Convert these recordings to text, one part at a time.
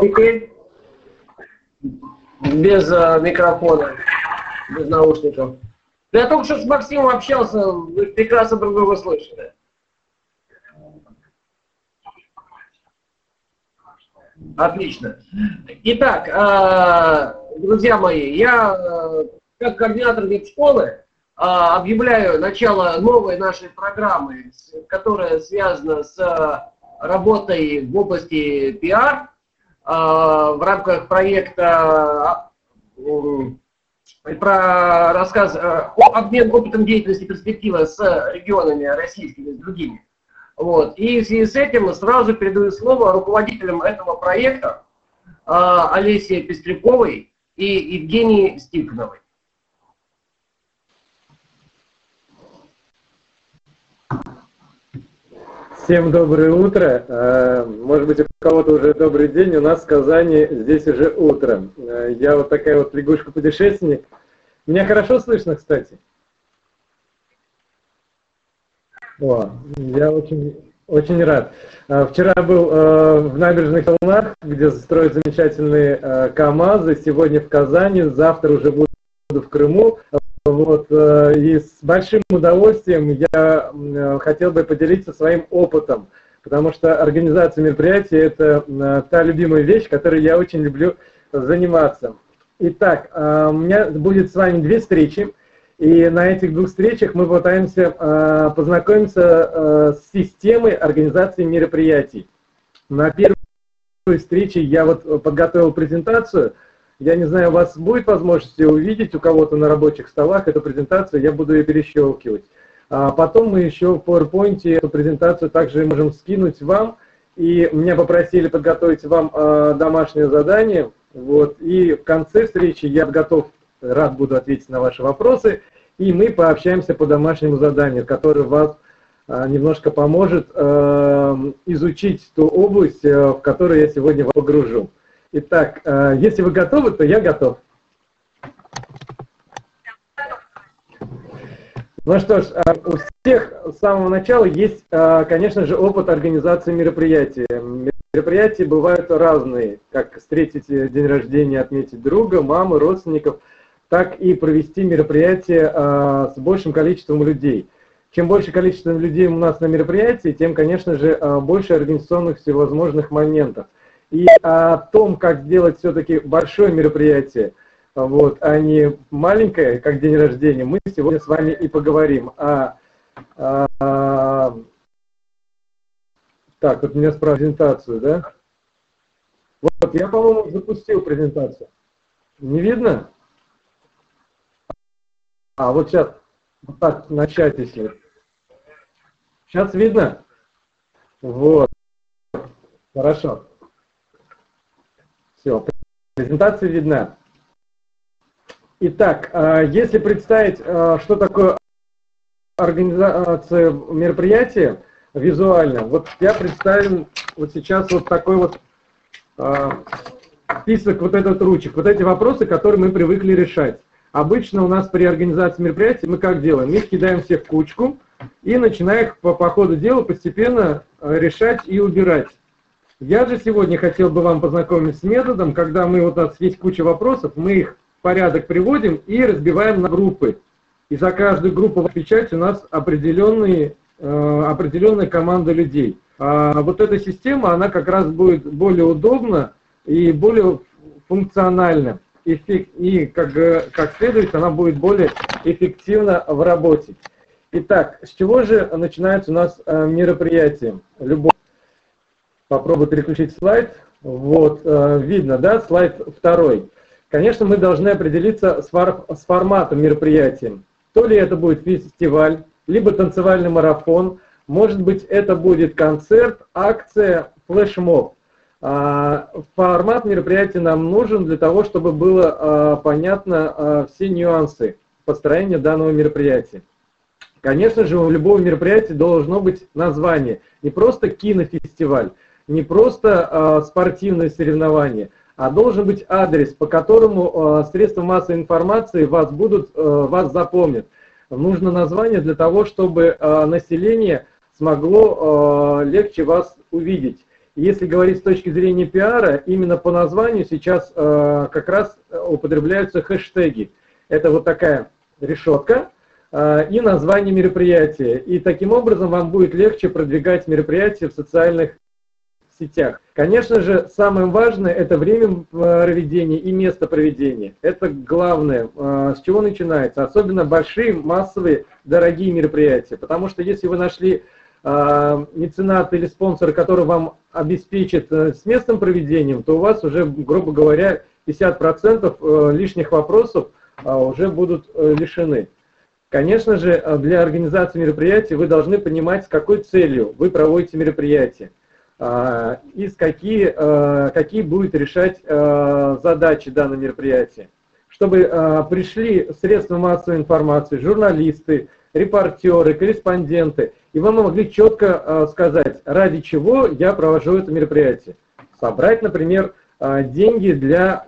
Теперь без э, микрофона, без наушников. Я только что с Максимом общался, вы прекрасно друг друга слышали. Отлично. Итак, э, друзья мои, я э, как координатор школы э, объявляю начало новой нашей программы, которая связана с работой в области пиар в рамках проекта про рассказ о обмен опытом деятельности перспективы с регионами российскими, с другими. Вот. И в связи с этим сразу передаю слово руководителям этого проекта Олесе Пестряковой и Евгении Стикновой. Всем доброе утро. А, может быть, у кого-то уже добрый день. У нас в Казани здесь уже утро. А, я вот такая вот лягушка-путешественник. Меня хорошо слышно, кстати? О, я очень, очень рад. А, вчера был э, в набережных Челнах, где строят замечательные э, КАМАЗы. Сегодня в Казани, завтра уже буду в Крыму. Вот, э, и с большим удовольствием я хотел бы поделиться своим опытом, потому что организация мероприятий – это та любимая вещь, которой я очень люблю заниматься. Итак, у меня будет с вами две встречи. И на этих двух встречах мы пытаемся э, познакомиться э, с системой организации мероприятий. На первой встрече я вот подготовил презентацию. Я не знаю, у вас будет возможность увидеть у кого-то на рабочих столах эту презентацию, я буду ее перещелкивать. А потом мы еще в PowerPoint эту презентацию также можем скинуть вам. И меня попросили подготовить вам э, домашнее задание. Вот. И в конце встречи я готов рад буду ответить на ваши вопросы, и мы пообщаемся по домашнему заданию, которое вас а, немножко поможет э, изучить ту область, э, в которую я сегодня вас погружу. Итак, э, если вы готовы, то я готов. Ну что ж, у всех с самого начала есть, конечно же, опыт организации мероприятий. Мероприятия бывают разные, как встретить день рождения, отметить друга, мамы, родственников – так и провести мероприятие с большим количеством людей. Чем больше количество людей у нас на мероприятии, тем, конечно же, больше организационных всевозможных моментов. И о том, как сделать все-таки большое мероприятие, вот, а не маленькое, как день рождения, мы сегодня с вами и поговорим. А, а, так, вот меня спрашивают презентацию, да? Вот, я, по-моему, запустил презентацию. Не видно? А, вот сейчас, вот так начать, если. Сейчас видно? Вот. Хорошо. Все, презентация видна. Итак, а, если представить, а, что такое организация мероприятия визуально, вот я представим вот сейчас вот такой вот а, список вот этот ручек, вот эти вопросы, которые мы привыкли решать. Обычно у нас при организации мероприятий мы как делаем? Мы кидаем всех в кучку и начинаем по, по ходу дела постепенно решать и убирать. Я же сегодня хотел бы вам познакомить с методом, когда мы, вот у нас есть куча вопросов, мы их в порядок приводим и разбиваем на группы. И за каждую группу отвечать у нас определенные, э, определенная команда людей. А вот эта система, она как раз будет более удобна и более функциональна и как, как следует она будет более эффективна в работе. Итак, с чего же начинается у нас э, мероприятие? Любовь. Попробую переключить слайд. Вот, э, видно, да, слайд второй. Конечно, мы должны определиться с, фор с форматом мероприятия. То ли это будет фестиваль, либо танцевальный марафон, может быть, это будет концерт, акция, флешмоб. А, формат мероприятия нам нужен для того, чтобы было а, понятно а, все нюансы построения данного мероприятия. Конечно же, у любого мероприятия должно быть название. Не просто кинофестиваль, не просто спортивное соревнование, а должен быть адрес, по которому средства массовой информации вас будут, вас запомнят. Нужно название для того, чтобы население смогло легче вас увидеть. Если говорить с точки зрения пиара, именно по названию сейчас как раз употребляются хэштеги. Это вот такая решетка и название мероприятия. И таким образом вам будет легче продвигать мероприятия в социальных сетях. Конечно же, самое важное – это время проведения и место проведения. Это главное, э, с чего начинается. Особенно большие, массовые, дорогие мероприятия. Потому что если вы нашли э, меценат или спонсор, который вам обеспечит э, с местным проведением, то у вас уже, грубо говоря, 50% лишних вопросов уже будут лишены. Конечно же, для организации мероприятий вы должны понимать, с какой целью вы проводите мероприятие. А, и какие, а, какие будет решать а, задачи данного мероприятия. Чтобы пришли средства массовой информации, журналисты, репортеры, корреспонденты, и вы могли четко сказать, ради чего я провожу это мероприятие. Собрать, например, деньги для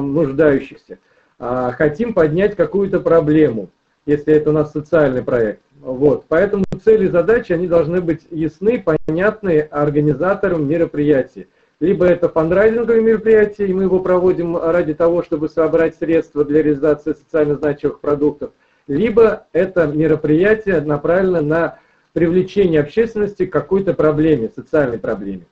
нуждающихся. Хотим поднять какую-то проблему, если это у нас социальный проект. Вот. Поэтому цели и задачи, они должны быть ясны, понятны организаторам мероприятий. Либо это фандрайзинговое мероприятие, и мы его проводим ради того, чтобы собрать средства для реализации социально значимых продуктов, либо это мероприятие направлено на привлечение общественности к какой-то проблеме, социальной проблеме.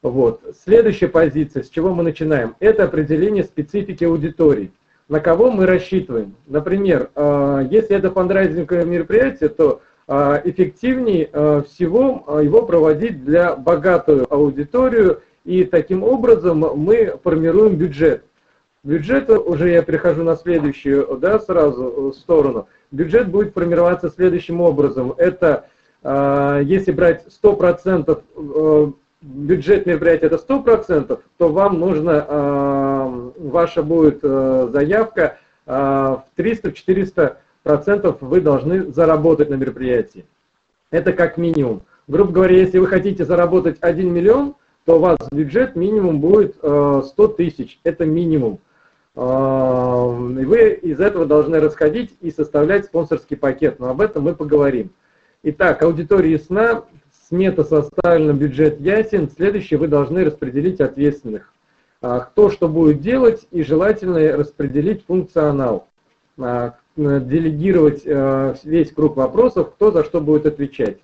Вот. Следующая позиция, с чего мы начинаем, это определение специфики аудитории на кого мы рассчитываем. Например, э, если это фандрайзинговое мероприятие, то э, эффективнее э, всего его проводить для богатую аудиторию, и таким образом мы формируем бюджет. Бюджет, уже я перехожу на следующую да, сразу сторону, бюджет будет формироваться следующим образом. Это, если брать 100% бюджет мероприятия это 100%, то вам нужно, э, ваша будет э, заявка э, в 300-400% вы должны заработать на мероприятии. Это как минимум. Грубо говоря, если вы хотите заработать 1 миллион, то у вас бюджет минимум будет 100 тысяч. Это минимум. И вы из этого должны расходить и составлять спонсорский пакет. Но об этом мы поговорим. Итак, аудитория ясна смета составлена, бюджет ясен, следующее вы должны распределить ответственных. А, кто что будет делать и желательно распределить функционал. А, делегировать э, весь круг вопросов, кто за что будет отвечать.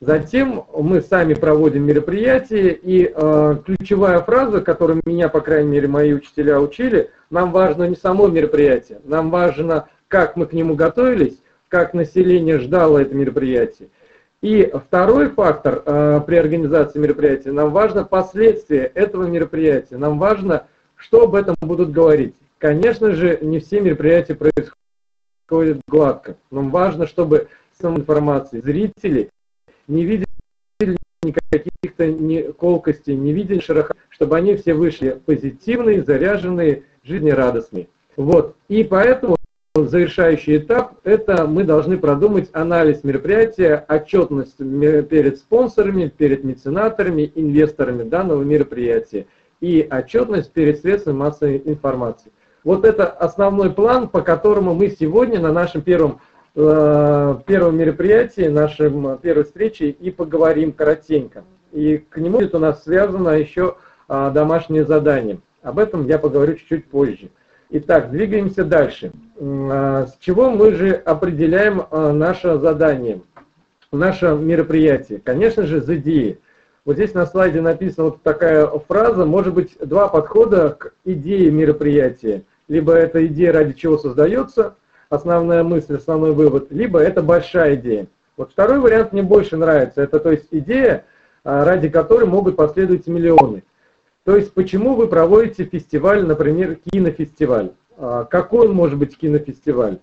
Затем мы сами проводим мероприятие, и э, ключевая фраза, которую меня, по крайней мере, мои учителя учили, нам важно не само мероприятие, нам важно, как мы к нему готовились, как население ждало это мероприятие. И второй фактор э, при организации мероприятия, нам важно последствия этого мероприятия, нам важно, что об этом будут говорить. Конечно же, не все мероприятия происходят гладко. Нам важно, чтобы сам информации зрители не видели никаких-то не колкостей, не видели широко, чтобы они все вышли позитивные, заряженные, жизнерадостные. Вот. И поэтому завершающий этап – это мы должны продумать анализ мероприятия, отчетность перед спонсорами, перед меценаторами, инвесторами данного мероприятия и отчетность перед средствами массовой информации. Вот это основной план, по которому мы сегодня на нашем первом, э, первом мероприятии, нашем первой встрече и поговорим коротенько. И к нему у нас связано еще э, домашнее задание. Об этом я поговорю чуть-чуть позже. Итак, двигаемся дальше. А, с чего мы же определяем а, наше задание, наше мероприятие? Конечно же, идеи. Вот здесь на слайде написана вот такая фраза, может быть, два подхода к идее мероприятия. Либо это идея, ради чего создается, основная мысль, основной вывод, либо это большая идея. Вот второй вариант мне больше нравится. Это то есть идея, а, ради которой могут последовать миллионы. То есть почему вы проводите фестиваль, например, кинофестиваль? А, какой он может быть кинофестиваль?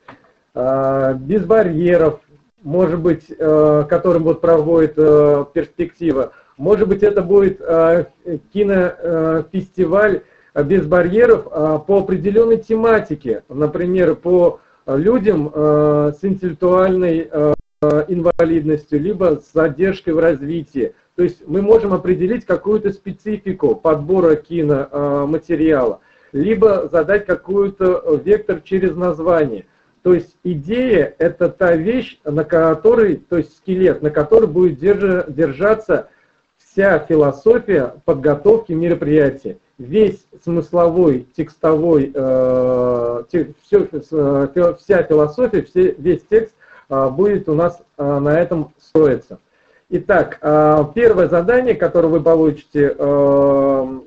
А, без барьеров, может быть, а, которым вот проводит перспектива. Может быть, это будет кинофестиваль без барьеров по определенной тематике, например, по людям с интеллектуальной инвалидностью, либо с задержкой в развитии, то есть мы можем определить какую-то специфику подбора киноматериала, либо задать какую-то вектор через название. То есть идея – это та вещь, на которой, то есть скелет, на которой будет держаться вся философия подготовки мероприятия. Весь смысловой, текстовой, э, те, все, э, вся философия, все, весь текст э, будет у нас э, на этом строиться. Итак, э, первое задание, которое вы получите э,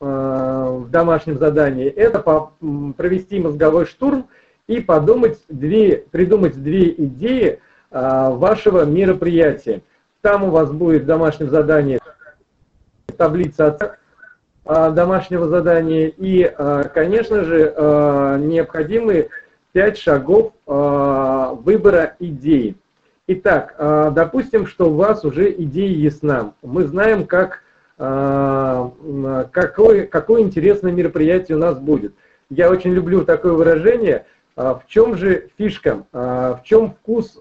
э, в домашнем задании, это провести мозговой штурм и подумать две, придумать две идеи вашего мероприятия. Там у вас будет в домашнем задании таблица домашнего задания и, конечно же, необходимые пять шагов выбора идеи. Итак, допустим, что у вас уже идея ясна. Мы знаем, как, какое, какое интересное мероприятие у нас будет. Я очень люблю такое выражение – в чем же фишка, в чем вкус,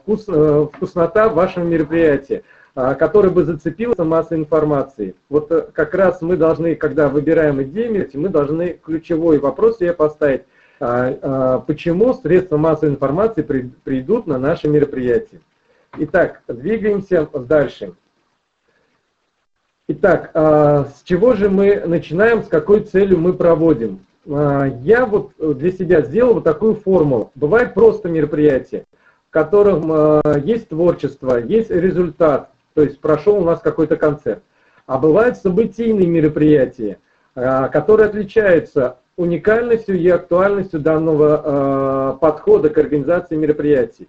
вкус вкуснота вашего мероприятия, который бы зацепился массой информации. Вот э, как раз мы должны, когда выбираем идеи, мы должны ключевой вопрос себе поставить, почему средства массовой информации придут на наше мероприятие. Итак, двигаемся дальше. Итак, с чего же мы начинаем, с какой целью мы проводим? А, я вот для себя сделал вот такую формулу. Бывает просто мероприятие, в котором а, есть творчество, есть результат, то есть прошел у нас какой-то концерт. А бывают событийные мероприятия, а, которые отличаются уникальностью и актуальностью данного подхода к организации мероприятий.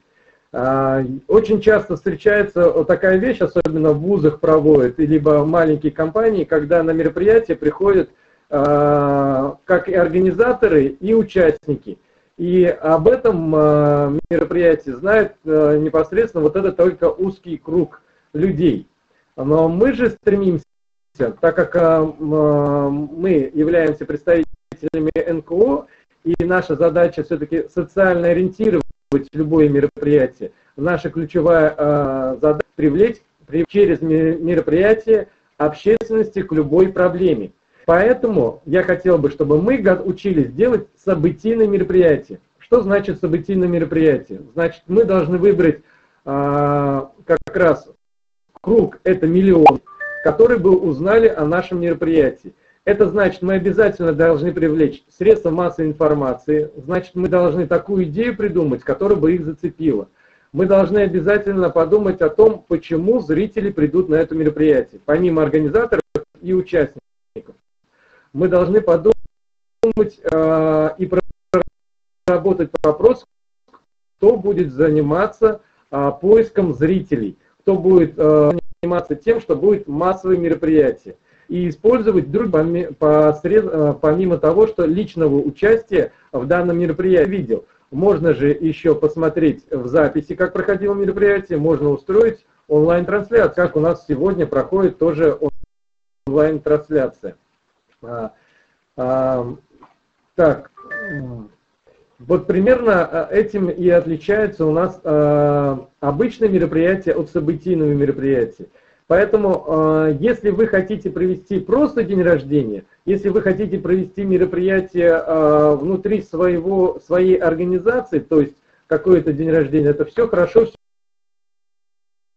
Очень часто встречается вот такая вещь, особенно в вузах проводят, либо маленькие компании, когда на мероприятие приходят Э, как и организаторы, и участники. И об этом э, мероприятии знает э, непосредственно вот это только узкий круг людей. Но мы же стремимся, так как мы являемся представителями НКО, и наша задача все-таки социально ориентировать любое мероприятие, наша ключевая задача привлечь через мероприятие общественности к любой проблеме. Поэтому я хотел бы, чтобы мы учились делать событийные мероприятия. Что значит событийное мероприятие? Значит, мы должны выбрать а, как раз круг, это миллион, которые бы узнали о нашем мероприятии. Это значит, мы обязательно должны привлечь средства массовой информации, значит, мы должны такую идею придумать, которая бы их зацепила. Мы должны обязательно подумать о том, почему зрители придут на это мероприятие, помимо организаторов и участников мы должны подумать э, и проработать вопрос, кто будет заниматься э, поиском зрителей, кто будет э, заниматься тем, что будет массовое мероприятие. И использовать друг посред, э, помимо того, что личного участия в данном мероприятии видел. Можно же еще посмотреть в записи, как проходило мероприятие, можно устроить онлайн-трансляцию, как у нас сегодня проходит тоже онлайн-трансляция. А, а, так, вот примерно а, этим и отличается у нас а, обычное мероприятие от событийного мероприятия. Поэтому, а, если вы хотите провести просто день рождения, если вы хотите провести мероприятие а, внутри своего, своей организации, то есть какой-то день рождения, это все хорошо,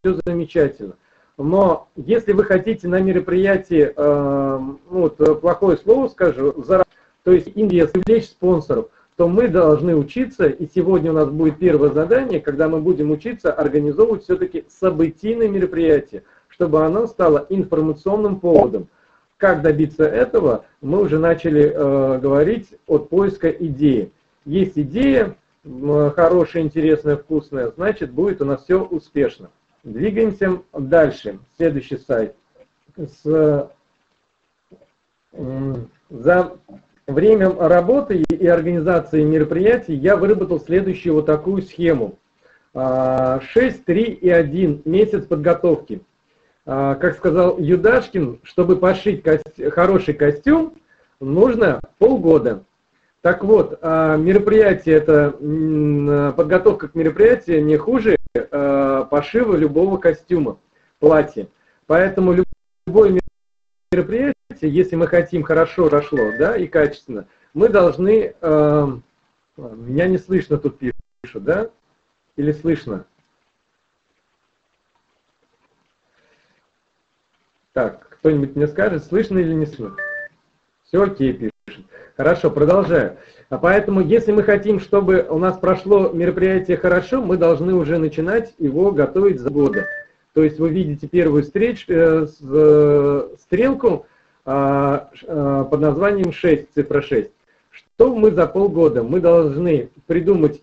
все замечательно. Но если вы хотите на мероприятии, э, ну, вот, плохое слово скажу, то есть инвест, привлечь спонсоров, то мы должны учиться, и сегодня у нас будет первое задание, когда мы будем учиться организовывать все-таки событийное мероприятие, чтобы оно стало информационным поводом. Как добиться этого, мы уже начали э, говорить от поиска идеи. Есть идея, хорошая, интересная, вкусная, значит будет у нас все успешно. Двигаемся дальше. Следующий сайт. С, за время работы и организации мероприятий я выработал следующую вот такую схему. 6, 3 и 1 месяц подготовки. А, как сказал Юдашкин, чтобы пошить кость... хороший костюм, нужно полгода. Так вот, а, мероприятие это, подготовка к мероприятию не хуже а, пошива любого костюма, платья. Поэтому любое мероприятие, если мы хотим хорошо прошло, да, и качественно, мы должны, а, меня не слышно тут пишут, да, или слышно? Так, кто-нибудь мне скажет, слышно или не слышно? Все окей, пишет. Хорошо, продолжаю. А поэтому, если мы хотим, чтобы у нас прошло мероприятие хорошо, мы должны уже начинать его готовить за года. То есть вы видите первую встреч, э, с, э, стрелку э, э, под названием 6, цифра 6. Что мы за полгода? Мы должны придумать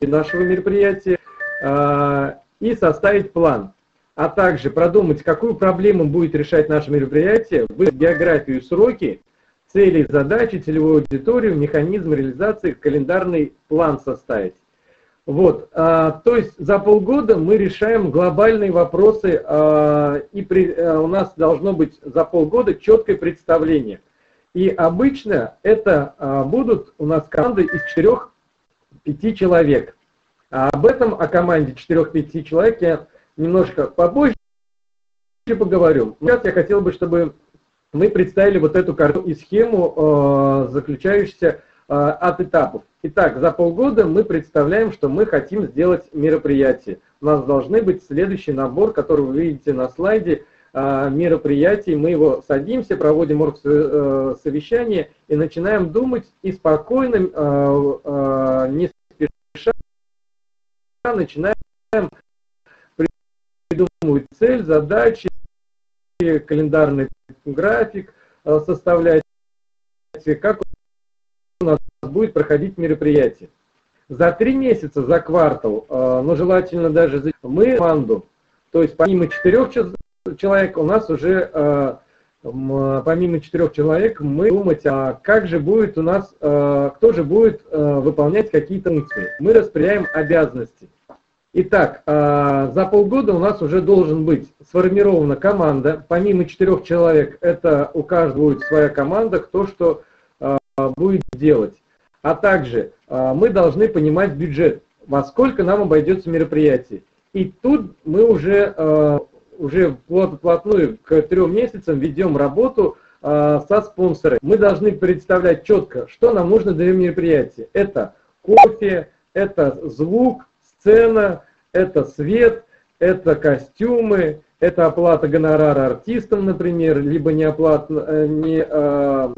нашего мероприятия э, и составить план а также продумать, какую проблему будет решать наше мероприятие, выявить географию, сроки, цели, задачи, целевую аудиторию, механизм реализации, календарный план составить. Вот, а, то есть за полгода мы решаем глобальные вопросы, а, и при, а, у нас должно быть за полгода четкое представление. И обычно это а, будут у нас команды из 4-5 человек. А об этом, о команде 4-5 человек я немножко попозже поговорю. Сейчас я хотел бы, чтобы мы представили вот эту карту и схему, э, заключающуюся э, от этапов. Итак, за полгода мы представляем, что мы хотим сделать мероприятие. У нас должны быть следующий набор, который вы видите на слайде, э, мероприятий. Мы его садимся, проводим совещание и начинаем думать и спокойно, не спеша, начинаем придумывать цель, задачи, календарный график э, составлять, как у нас будет проходить мероприятие. За три месяца, за квартал, э, но желательно даже за мы команду, то есть помимо четырех человек у нас уже э, помимо четырех человек мы думать, а как же будет у нас, кто же будет выполнять какие-то функции. Мы распределяем обязанности. Итак, а, за полгода у нас уже должен быть сформирована команда. Помимо четырех человек, это у каждого будет своя команда, кто что а, будет делать. А также а, мы должны понимать бюджет, во сколько нам обойдется мероприятие. И тут мы уже, уже вплотную к трем месяцам ведем работу со спонсорами. Мы должны представлять четко, что нам нужно для мероприятия. Это кофе, это звук, сцена, это свет, это костюмы, это оплата гонорара артистам, например, либо не, оплат, э, не, э,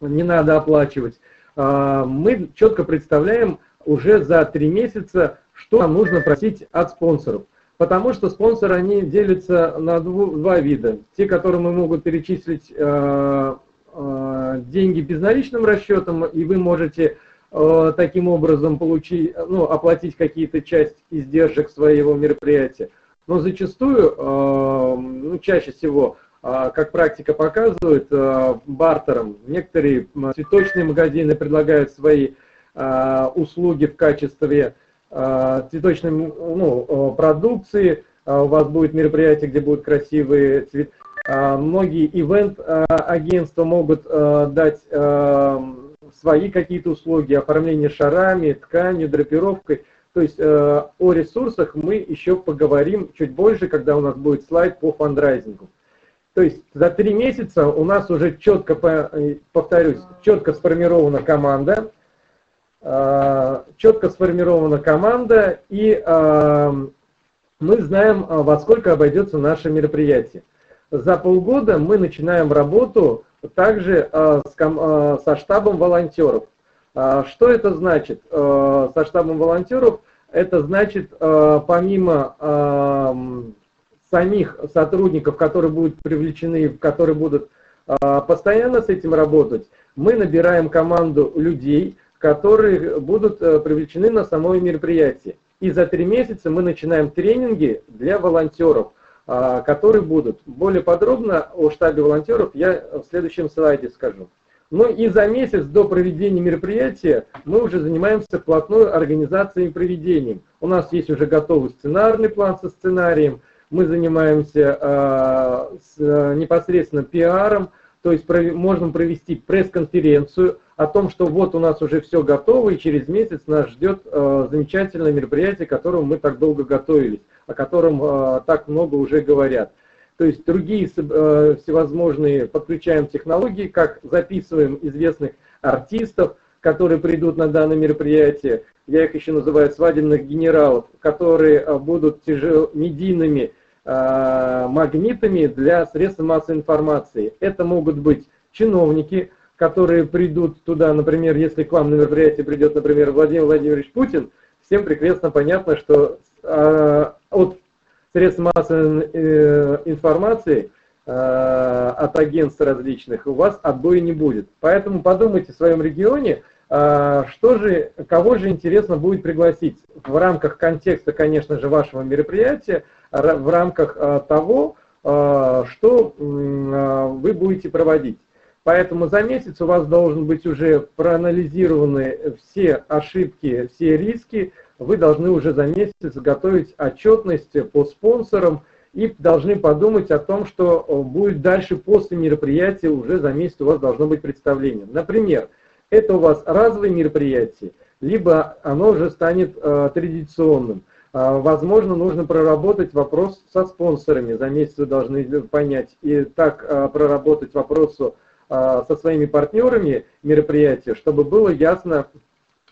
не надо оплачивать. А, мы четко представляем уже за три месяца, что нам нужно просить от спонсоров. Потому что спонсоры, они делятся на два вида. Те, которым мы могут перечислить э, деньги безналичным расчетом, и вы можете Э, таким образом получить, ну, оплатить какие-то часть издержек своего мероприятия. Но зачастую, э, ну, чаще всего, э, как практика показывает, бартером некоторые цветочные магазины предлагают свои услуги в качестве цветочной ну, продукции. У вас будет мероприятие, где будут красивые цветы. Многие ивент-агентства могут дать свои какие-то услуги, оформление шарами, тканью, драпировкой. То есть э, о ресурсах мы еще поговорим чуть больше, когда у нас будет слайд по фандрайзингу. То есть за три месяца у нас уже четко, э, повторюсь, четко сформирована команда, э, четко сформирована команда, и э, мы знаем, во сколько обойдется наше мероприятие. За полгода мы начинаем работу также э, э, со штабом волонтеров. А, что это значит э, со штабом волонтеров? Это значит, помимо самих сотрудников, которые будут привлечены, которые будут постоянно с этим работать, мы набираем команду людей, которые будут привлечены на самое мероприятие. И за три месяца мы начинаем тренинги для волонтеров – которые будут. Более подробно о штабе волонтеров я в следующем слайде скажу. Ну и за месяц до проведения мероприятия мы уже занимаемся вплотную организацией и проведением. У нас есть уже готовый сценарный план со сценарием, мы занимаемся э, с, э, непосредственно пиаром, то есть можем провести пресс-конференцию о том, что вот у нас уже все готово, и через месяц нас ждет э, замечательное мероприятие, к которому мы так долго готовились о котором э, так много уже говорят. То есть другие э, всевозможные подключаем технологии, как записываем известных артистов, которые придут на данное мероприятие. Я их еще называю свадебных генералов, которые э, будут тяжел, медийными магнитами для средств массовой информации. Это могут быть чиновники, которые придут туда, например, если к вам на мероприятие придет, например, Владимир Владимирович Путин, всем прекрасно понятно, что от средств массовой э, информации Э, от агентств различных, у вас отбоя не будет. Поэтому подумайте в своем регионе, э, что же, кого же интересно будет пригласить в рамках контекста, конечно же, вашего мероприятия, в рамках э, того, что вы будете проводить. Поэтому за месяц у вас должен быть уже проанализированы все ошибки, все риски. Вы должны уже за месяц готовить отчетность по спонсорам, и должны подумать о том, что э, будет дальше после мероприятия, уже за месяц у вас должно быть представление. Например, это у вас разовое мероприятие, либо оно уже станет э, традиционным. Э, возможно, нужно проработать вопрос со спонсорами, за месяц вы должны понять, и так э, проработать вопрос э, со своими партнерами мероприятия, чтобы было ясно,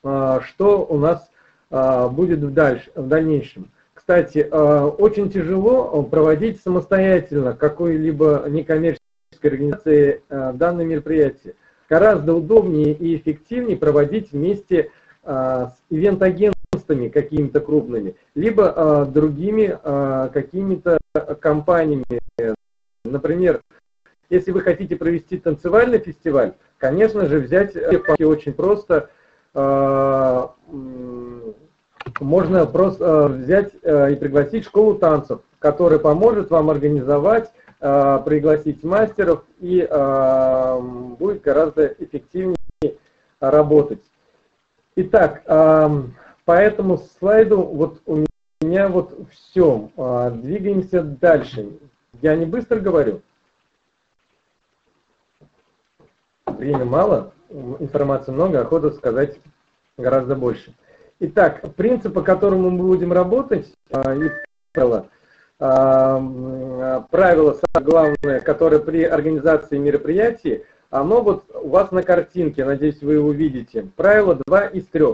э, что у нас э, будет в, дальше, в дальнейшем. Кстати, э, очень тяжело проводить самостоятельно какой-либо некоммерческой организации э, данное мероприятие. Гораздо удобнее и эффективнее проводить вместе э, с ивент-агентствами какими-то крупными, либо другими какими-то компаниями. Например, если вы хотите провести танцевальный фестиваль, конечно же, взять очень просто можно просто взять и пригласить школу танцев, которая поможет вам организовать, пригласить мастеров и будет гораздо эффективнее работать. Итак, по этому слайду вот у меня вот все. Двигаемся дальше. Я не быстро говорю. Время мало, информации много, охота сказать гораздо больше. Итак, принцип, по которому мы будем работать, а, и правило, а, правило самое главное, которое при организации мероприятий, оно вот у вас на картинке, надеюсь, вы его видите. Правило 2 из 3.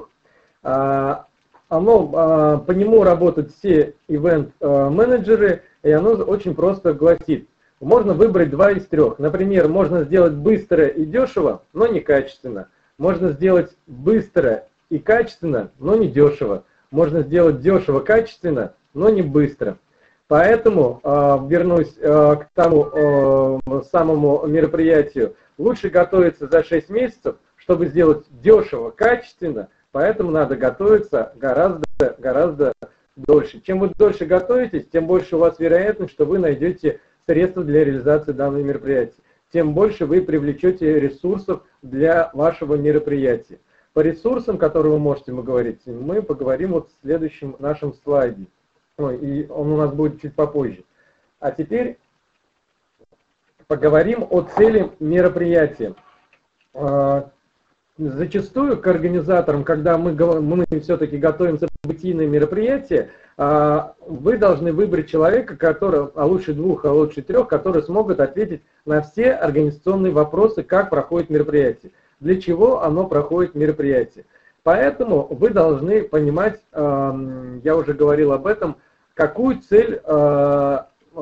А, оно, по нему работают все ивент-менеджеры, и оно очень просто гласит. Можно выбрать два из трех. Например, можно сделать быстро и дешево, но не качественно. Можно сделать быстро и качественно, но не дешево. Можно сделать дешево, качественно, но не быстро. Поэтому, а, вернусь а, к тому а, самому мероприятию, лучше готовиться за 6 месяцев, чтобы сделать дешево, качественно, поэтому надо готовиться гораздо, гораздо дольше. Чем вы дольше готовитесь, тем больше у вас вероятность, что вы найдете средства для реализации данного мероприятия. Тем больше вы привлечете ресурсов для вашего мероприятия. По ресурсам, которые вы можете мы говорить, мы поговорим вот в следующем нашем слайде. Ой, и он у нас будет чуть попозже. А теперь поговорим о цели мероприятия. А, зачастую к организаторам, когда мы, мы все-таки готовим событийное мероприятие, а, вы должны выбрать человека, который, а лучше двух, а лучше трех, которые смогут ответить на все организационные вопросы, как проходит мероприятие для чего оно проходит мероприятие. Поэтому вы должны понимать, эм, я уже говорил об этом, какую цель, э,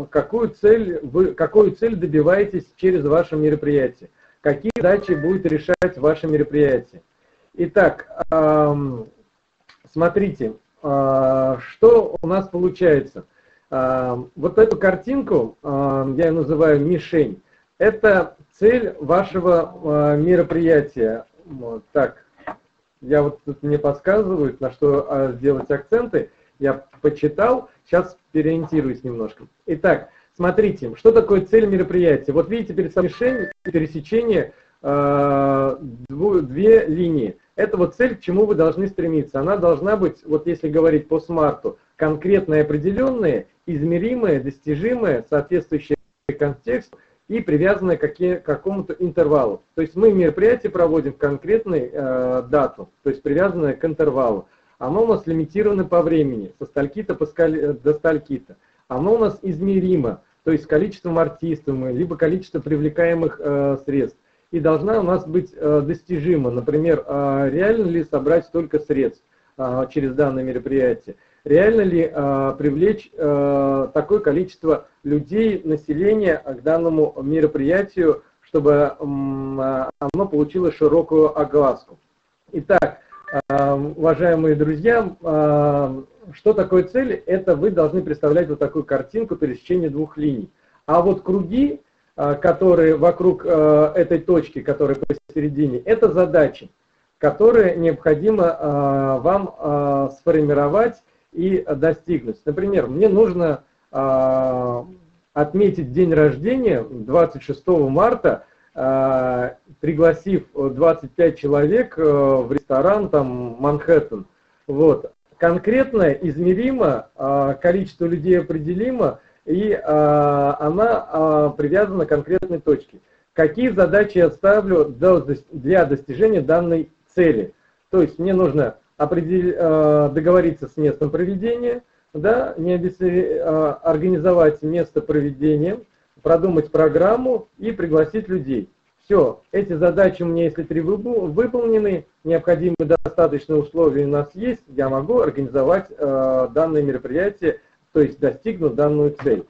какую цель вы, какую цель добиваетесь через ваше мероприятие, какие задачи будет решать ваше мероприятие. Итак, эм, смотрите, э, что у нас получается. Э, вот эту картинку я ее называю мишень. Это цель вашего мероприятия. Вот, так, я вот тут мне подсказывают, на что э, сделать акценты. Я почитал, сейчас переориентируюсь немножко. Итак, смотрите, что такое цель мероприятия. Вот видите перед собой мишень пересечение э, дву, две линии. Это вот цель, к чему вы должны стремиться. Она должна быть, вот если говорить по смарту, конкретная, определенная, измеримая, достижимая, соответствующая контексту и привязанное к какому-то интервалу. То есть мы мероприятие проводим в конкретную э, дату, то есть привязанное к интервалу. Оно у нас лимитировано по времени, со стальки-то э, до стальки-то. Оно у нас измеримо, то есть количеством артистов, либо количество привлекаемых э, средств. И должна у нас быть э, достижима. Например, э, реально ли собрать столько средств э, через данное мероприятие. Реально ли э, привлечь э, такое количество людей, населения к данному мероприятию, чтобы э, оно получило широкую огласку. Итак, э, уважаемые друзья, э, что такое цель? Это вы должны представлять вот такую картинку пересечения двух линий. А вот круги, э, которые вокруг э, этой точки, которые посередине, это задачи, которые необходимо э, вам э, сформировать и достигнуть. Например, мне нужно э, отметить день рождения 26 марта, э, пригласив 25 человек э, в ресторан там Манхэттен. Вот. Конкретно, измеримо, э, количество людей определимо, и э, она э, привязана к конкретной точке. Какие задачи я ставлю для достижения данной цели? То есть мне нужно определ... Э, договориться с местом проведения, да, не э, организовать место проведения, продумать программу и пригласить людей. Все, эти задачи у меня, если три выполнены, необходимые достаточные условия у нас есть, я могу организовать э, данное мероприятие, то есть достигнуть данную цель.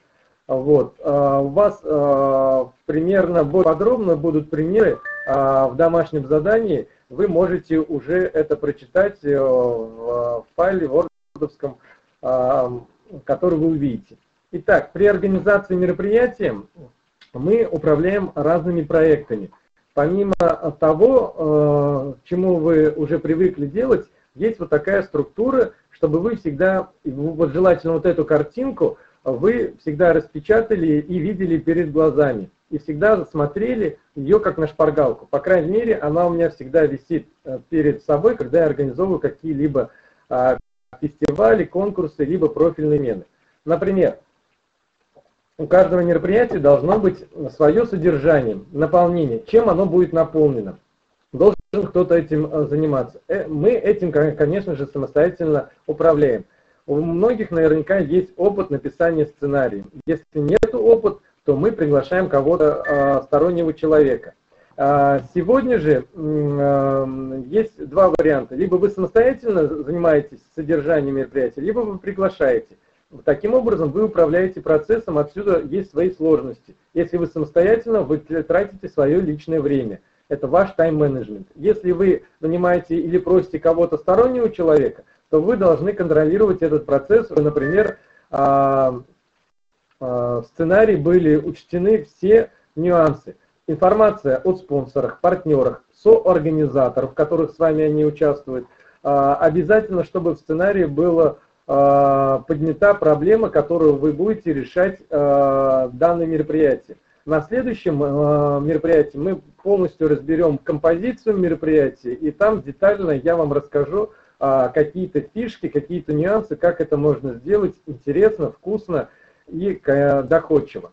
Вот. Э, у вас э, примерно более подробно будут примеры э, в домашнем задании, вы можете уже это прочитать э, в файле вордовском, э, который вы увидите. Итак, при организации мероприятия мы управляем разными проектами. Помимо того, э, чему вы уже привыкли делать, есть вот такая структура, чтобы вы всегда, вот желательно вот эту картинку, вы всегда распечатали и видели перед глазами и всегда смотрели ее как на шпаргалку. По крайней мере, она у меня всегда висит э, перед собой, когда я организовываю какие-либо а, фестивали, конкурсы, либо профильные мены. Например, у каждого мероприятия должно быть свое содержание, наполнение. Чем оно будет наполнено? Должен кто-то этим э, заниматься. Э, мы этим, конечно же, самостоятельно управляем. У многих наверняка есть опыт написания сценария. Если нет опыта, то мы приглашаем кого-то а, стороннего человека. А, сегодня же а, есть два варианта. Либо вы самостоятельно занимаетесь содержанием мероприятия, либо вы приглашаете. Таким образом, вы управляете процессом, отсюда есть свои сложности. Если вы самостоятельно, вы тратите свое личное время. Это ваш тайм-менеджмент. Если вы нанимаете или просите кого-то стороннего человека, то вы должны контролировать этот процесс. Например, Э, в сценарии были учтены все нюансы. Информация о спонсорах, партнерах, соорганизаторах, в которых с вами они участвуют. Э, обязательно, чтобы в сценарии была поднята проблема, которую вы будете решать данное мероприятие. На следующем мероприятии мы полностью разберем композицию мероприятия, и там детально я вам расскажу какие-то фишки, какие-то нюансы, как это можно сделать интересно, вкусно и доходчиво.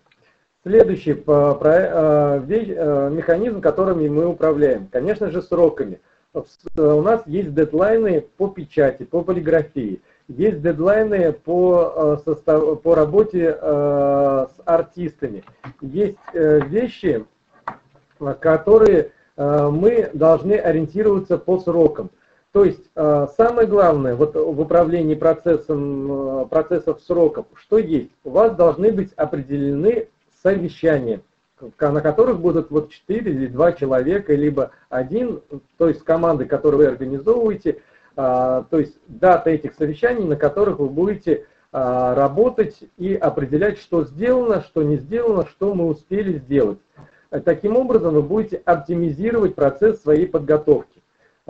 Следующий э, э, механизм, которыми мы управляем, конечно же, сроками. У нас есть дедлайны по печати, по полиграфии, есть дедлайны по, э, по работе с артистами, есть вещи, которые мы должны ориентироваться по срокам. То есть э, самое главное вот в управлении процессом, э, процессов сроков, что есть? У вас должны быть определены совещания, на которых будут вот 4 или 2 человека, либо один, то есть команды, которые вы организовываете, то есть дата этих совещаний, на которых вы будете работать и определять, что сделано, что не сделано, что мы успели сделать. Таким образом вы будете оптимизировать процесс своей подготовки.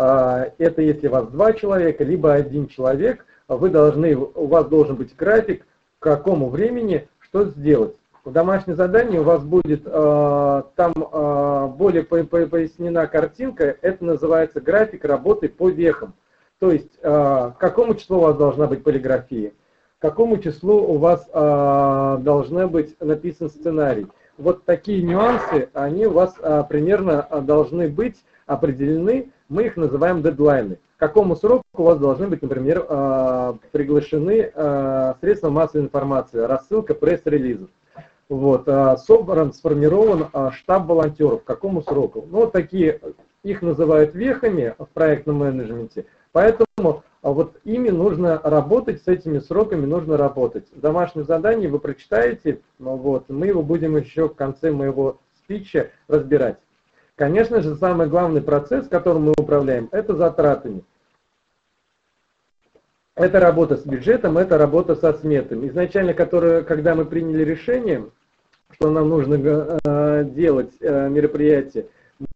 А, это если у вас два человека, либо один человек, вы должны, у вас должен быть график, к какому времени что сделать. В домашнем задании у вас будет э, там э, более по, по, пояснена картинка, это называется график работы по вехам. То есть, к какому числу у вас должна быть полиграфия, к какому числу у вас э, должна быть написан сценарий. Вот такие нюансы, они у вас примерно должны быть определены мы их называем дедлайны. К какому сроку у вас должны быть, например, а, приглашены а, средства массовой информации, рассылка пресс-релизов. Вот, а, собран, сформирован штаб волонтеров. К какому сроку? Ну, вот такие, их называют вехами в проектном менеджменте. Поэтому вот ими нужно работать, с этими сроками нужно работать. Домашнее задание вы прочитаете, вот, мы его будем еще в конце моего спича разбирать. Конечно же, самый главный процесс, которым мы управляем, это затратами. Это работа с бюджетом, это работа со сметами. Изначально, которые, когда мы приняли решение, что нам нужно э, делать э, мероприятие,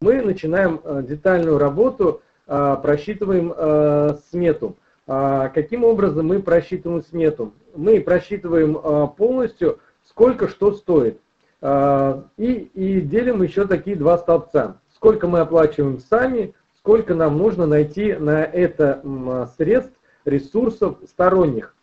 мы начинаем э, детальную работу, э, просчитываем э, смету. А, каким образом мы просчитываем смету? Мы просчитываем э, полностью, сколько что стоит. А, и, и делим еще такие два столбца. Сколько мы оплачиваем сами, сколько нам нужно найти на это средств, ресурсов сторонних.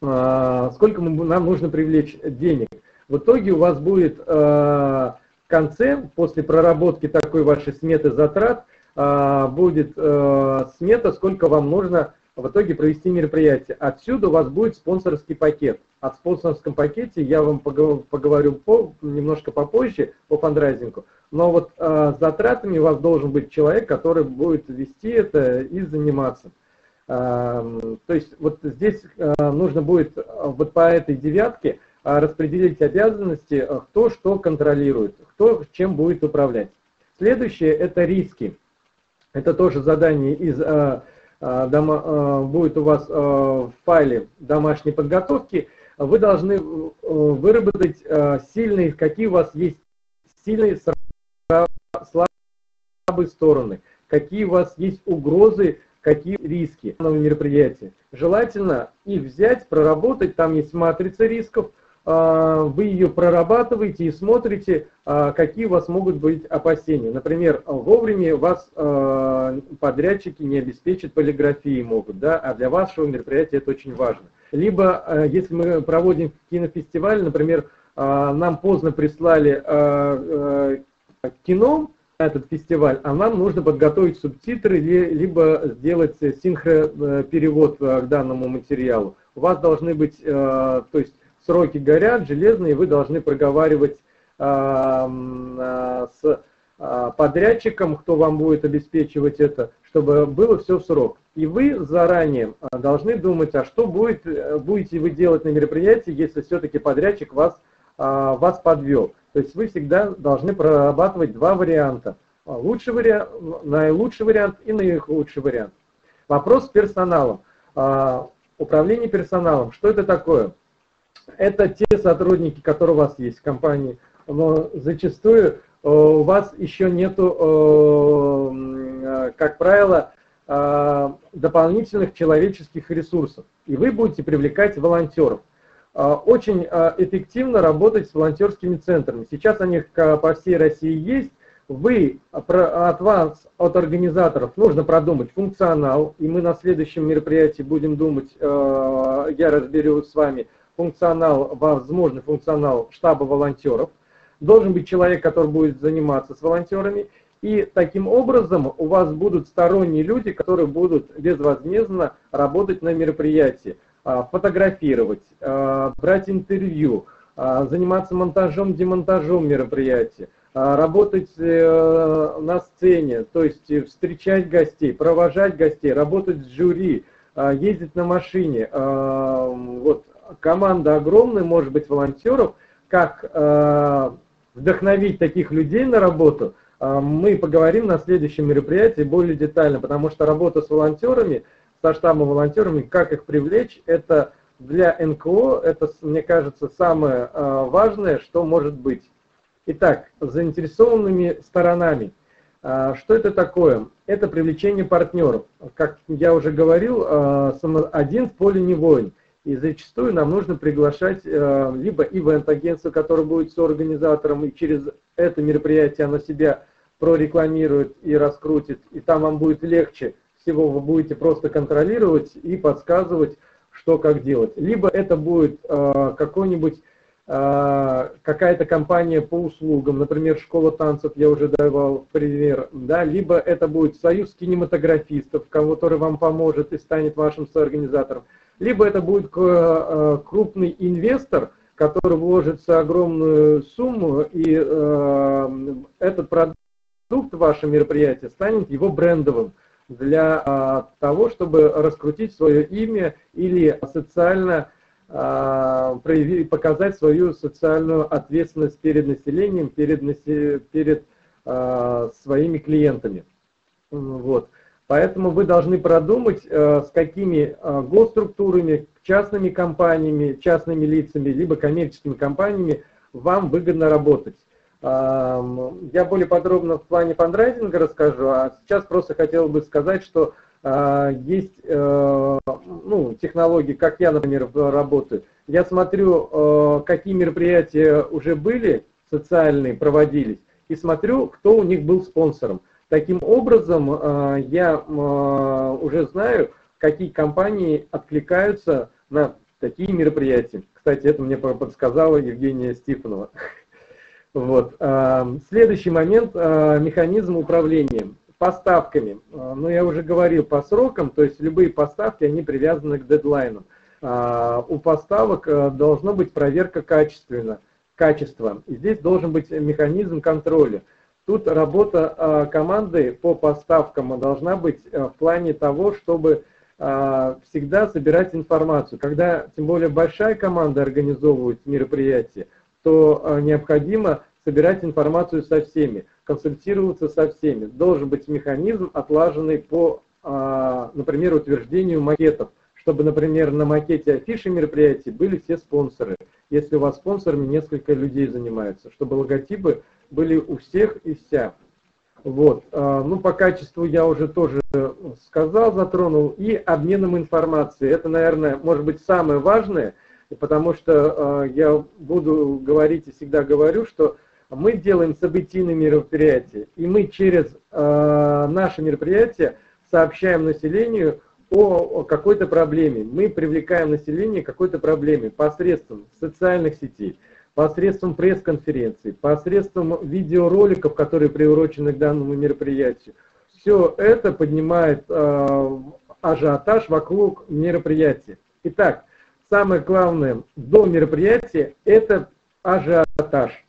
А, сколько нам нужно привлечь денег. В итоге у вас будет а, в конце, после проработки такой вашей сметы затрат, будет смета, сколько вам нужно в итоге провести мероприятие. Отсюда у вас будет спонсорский пакет. О спонсорском пакете я вам поговорю по, немножко попозже по фандрайзингу. Но вот э, затратами у вас должен быть человек, который будет вести это и заниматься. Э, то есть вот здесь э, нужно будет вот по этой девятке распределить обязанности, кто что контролирует, кто чем будет управлять. Следующее – это риски. Это тоже задание из а, дома, а, будет у вас а, в файле домашней подготовки, вы должны э, выработать сильные, какие у вас есть сильные слабые стороны, какие у вас есть угрозы, какие риски на мероприятии. Желательно их взять, проработать, там есть матрица рисков, вы ее прорабатываете и смотрите, а, какие у вас могут быть опасения. Например, вовремя вас а, подрядчики не обеспечат полиграфией могут, да, а для вашего мероприятия это очень важно. Либо, если мы проводим кинофестиваль, например, нам поздно прислали кино, этот фестиваль, а нам нужно подготовить субтитры, либо сделать синхроперевод к данному материалу. У вас должны быть, то есть сроки горят, железные, вы должны проговаривать а, с а, подрядчиком, кто вам будет обеспечивать это, чтобы было все в срок. И вы заранее должны думать, а что будет, будете вы делать на мероприятии, если все-таки подрядчик вас, вас подвел. То есть вы всегда должны прорабатывать два варианта. Лучший вариант, наилучший вариант и наихудший вариант. Вопрос с персоналом. Управление персоналом. Что это такое? Это те сотрудники, которые у вас есть в компании, но зачастую э, у вас еще нету, э, как правило, э, дополнительных человеческих ресурсов, и вы будете привлекать волонтеров. Очень эффективно работать с волонтерскими центрами. Сейчас они по всей России есть. Вы, от вас, от организаторов, нужно продумать функционал, и мы на следующем мероприятии будем думать, я разберу с вами, функционал, возможный функционал штаба волонтеров. Должен быть человек, который будет заниматься с волонтерами. И таким образом у вас будут сторонние люди, которые будут безвозмездно работать на мероприятии, а, фотографировать, а, брать интервью, а, заниматься монтажом, демонтажом мероприятия, работать э, на сцене, то есть встречать гостей, провожать гостей, работать с жюри, ездить на машине. Вот команда огромная, может быть, волонтеров, как э, вдохновить таких людей на работу, э, мы поговорим на следующем мероприятии более детально, потому что работа с волонтерами, со штабом волонтерами, как их привлечь, это для НКО, это, мне кажется, самое э, важное, что может быть. Итак, заинтересованными сторонами. Э, что это такое? Это привлечение партнеров. Как я уже говорил, э, один в поле не воин. И зачастую нам нужно приглашать э, либо ивент-агентство, которое будет соорганизатором, и через это мероприятие оно себя прорекламирует и раскрутит, и там вам будет легче всего, вы будете просто контролировать и подсказывать, что как делать. Либо это будет э, какой-нибудь э, какая-то компания по услугам, например, школа танцев, я уже давал пример, да, либо это будет союз кинематографистов, который вам поможет и станет вашим соорганизатором либо это будет э, крупный инвестор, который вложится огромную сумму, и э, этот продукт, ваше мероприятие, станет его брендовым. для того, чтобы раскрутить свое имя или социально показать свою социальную ответственность перед населением, перед, перед своими клиентами. Вот. Поэтому вы должны продумать, э, с какими э, госструктурами, частными компаниями, частными лицами, либо коммерческими компаниями вам выгодно работать. Я более подробно в плане фандрайзинга расскажу, а сейчас просто хотел бы сказать, что э, есть ну, технологии, как я, например, работаю. Я смотрю, какие мероприятия уже были социальные, проводились, и смотрю, кто у них был спонсором. Таким образом, э, я э, уже знаю, какие компании откликаются на такие мероприятия. Кстати, это мне подсказала Евгения Стифанова. Вот. Э, следующий момент – механизм управления поставками. Ну, я уже говорил по срокам, то есть любые поставки, они привязаны к дедлайнам. У поставок должна быть проверка качественно, качества. И здесь должен быть механизм контроля. Тут работа а, команды по поставкам должна быть э, в плане того, чтобы а, всегда собирать информацию. Когда, тем более, большая команда организовывает мероприятие, то а, необходимо собирать информацию со всеми, консультироваться со всеми. Должен быть механизм, отлаженный по, например, утверждению макетов, чтобы, например, на макете афиши мероприятий были все спонсоры. Если у вас спонсорами несколько людей занимаются, чтобы логотипы были у всех и вся. Вот. А, ну, по качеству я уже тоже сказал, затронул. И обменом информацией. Это, наверное, может быть самое важное, потому что а, я буду говорить и всегда говорю, что мы делаем событийные мероприятия, и мы через а, наши мероприятия сообщаем населению о какой-то проблеме. Мы привлекаем население к какой-то проблеме посредством социальных сетей, посредством пресс-конференций, посредством видеороликов, которые приурочены к данному мероприятию. Все это поднимает э, ажиотаж вокруг мероприятия. Итак, самое главное до мероприятия – это ажиотаж.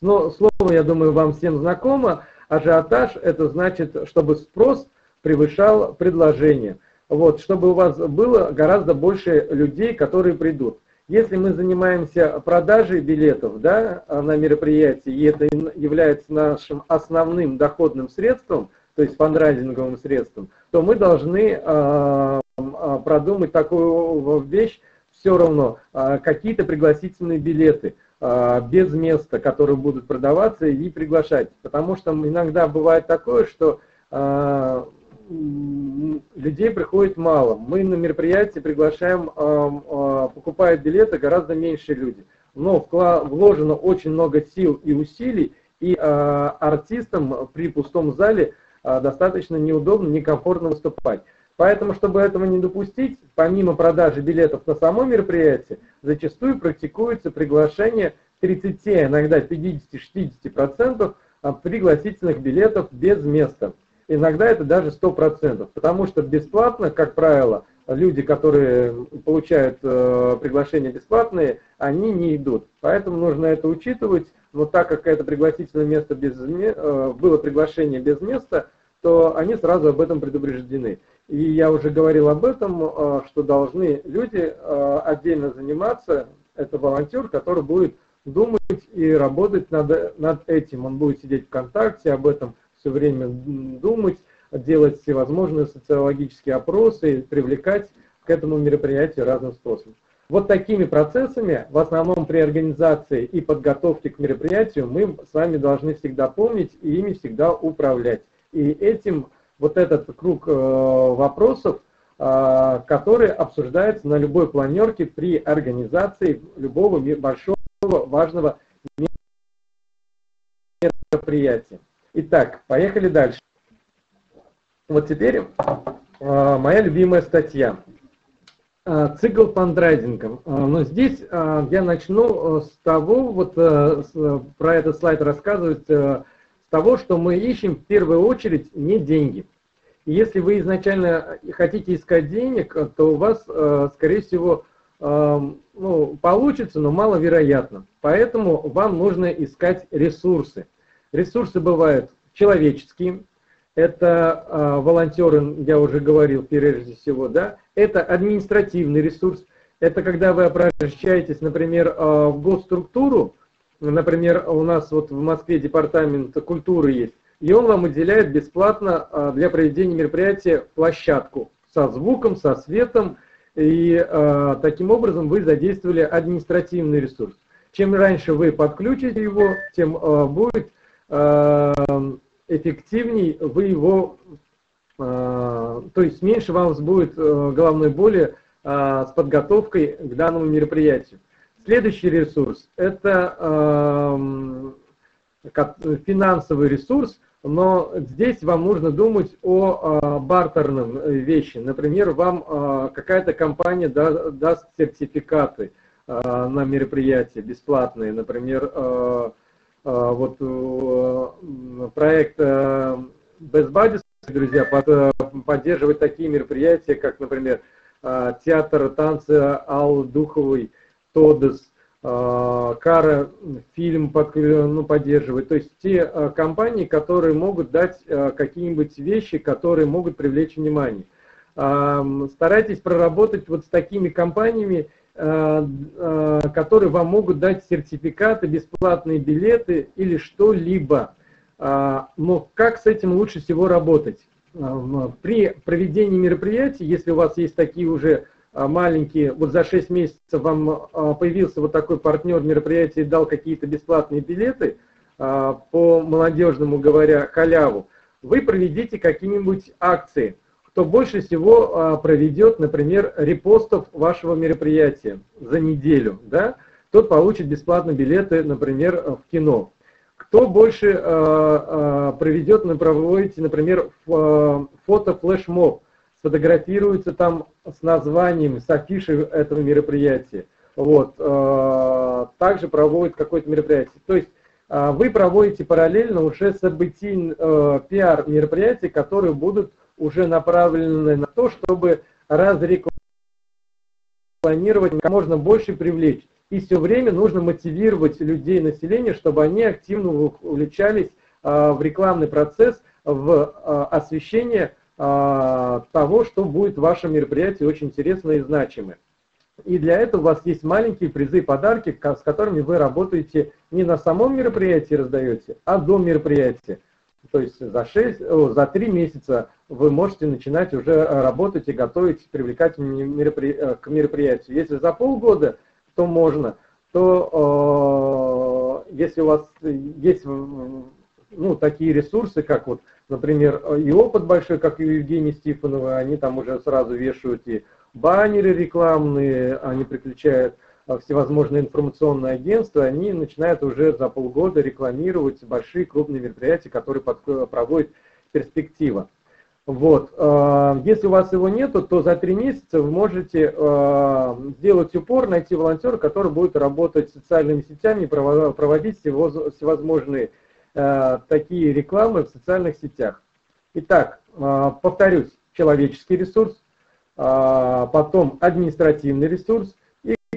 Слово, я думаю, вам всем знакомо. Ажиотаж – это значит, чтобы спрос превышал предложение. Вот, чтобы у вас было гораздо больше людей, которые придут. Если мы занимаемся продажей билетов да, на мероприятие, и это является нашим основным доходным средством, то есть фандрайзинговым средством, то мы должны э, продумать такую вещь, все равно, э, какие-то пригласительные билеты э, без места, которые будут продаваться и приглашать. Потому что иногда бывает такое, что людей приходит мало. Мы на мероприятие приглашаем, а, покупают билеты гораздо меньше люди. Но вложено очень много сил и усилий, и а, артистам при пустом зале а, достаточно неудобно, некомфортно выступать. Поэтому, чтобы этого не допустить, помимо продажи билетов на само мероприятие, зачастую практикуется приглашение 30, иногда 50-60% пригласительных билетов без места. Иногда это даже 100%, потому что бесплатно, как правило, люди, которые получают э, приглашения бесплатные, они не идут. Поэтому нужно это учитывать. Но так как это пригласительное место без, э, было приглашение без места, то они сразу об этом предупреждены. И я уже говорил об этом, э, что должны люди э, отдельно заниматься. Это волонтер, который будет думать и работать над, над этим. Он будет сидеть ВКонтакте, об этом все время думать, делать всевозможные социологические опросы, привлекать к этому мероприятию разным способом. Вот такими процессами, в основном при организации и подготовке к мероприятию, мы с вами должны всегда помнить и ими всегда управлять. И этим вот этот круг э, вопросов, э, которые обсуждаются на любой планерке при организации любого большого важного мероприятия. Итак, поехали дальше. Вот теперь э, моя любимая статья. Э, цикл фандрайзинга. Э, но здесь э, я начну э, с того, вот э, с, про этот слайд рассказывать, э, с того, что мы ищем в первую очередь не деньги. И если вы изначально хотите искать денег, то у вас, э, скорее всего, э, ну, получится, но маловероятно. Поэтому вам нужно искать ресурсы. Ресурсы бывают человеческие, это э, волонтеры, я уже говорил прежде всего, да, это административный ресурс, это когда вы обращаетесь, например, э, в госструктуру, например, у нас вот в Москве департамент культуры есть, и он вам уделяет бесплатно э, для проведения мероприятия площадку со звуком, со светом, и э, таким образом вы задействовали административный ресурс. Чем раньше вы подключите его, тем э, будет эффективней вы его, э, то есть меньше вам будет э, головной боли э, с подготовкой к данному мероприятию. Следующий ресурс – это э, финансовый ресурс, но здесь вам нужно думать о э, бартерном вещи. Например, вам э, какая-то компания да, даст сертификаты э, на мероприятие бесплатные. Например, э, э, вот э, проект э, Best Buddies, друзья, под, э, поддерживает такие мероприятия, как, например, э, театр танца Ал Духовой, Тодес, Кара фильм под, ну, поддерживает. То есть те компании, которые могут дать какие-нибудь вещи, которые могут привлечь внимание. Старайтесь проработать вот с такими компаниями, которые вам могут дать сертификаты, бесплатные билеты или что-либо. Но как с этим лучше всего работать? При проведении мероприятий, если у вас есть такие уже а, маленькие, вот за 6 месяцев вам а, появился вот такой партнер мероприятия и дал какие-то бесплатные билеты, а, по молодежному говоря, халяву, вы проведите какие-нибудь акции. Кто больше всего проведет, например, репостов вашего мероприятия за неделю, да, тот получит бесплатно билеты, например, в кино. Кто больше проведет, проводите, например, фото-флешмоб, сфотографируется там с названием, с афишей этого мероприятия. Вот. Э, также проводит какое-то мероприятие. То есть э, вы проводите параллельно уже событий, э, пиар мероприятия, которые будут уже направлены на то, чтобы разрекламировать, как можно больше привлечь. И все время нужно мотивировать людей, населения, чтобы они активно увлечались в рекламный процесс, в освещение а, того, что будет ваше мероприятие очень интересно и значимое. И для этого у вас есть маленькие призы и подарки, с которыми вы работаете не на самом мероприятии раздаете, а до мероприятия. То есть за, 6, о, за 3 месяца вы можете начинать уже работать и готовить, привлекать меропри... Э, к мероприятию. Если за полгода, то можно. То э, если у вас есть ну, такие ресурсы, как вот например, и опыт большой, как и у Евгении Стифановой, они там уже сразу вешают и баннеры рекламные, они приключают всевозможные информационные агентства, они начинают уже за полгода рекламировать большие крупные мероприятия, которые под, проводит перспектива. Вот. А, если у вас его нету, то за три месяца вы можете а, сделать упор, найти волонтера, который будет работать социальными сетями и проводить всевозможные такие рекламы в социальных сетях. Итак, повторюсь, человеческий ресурс, потом административный ресурс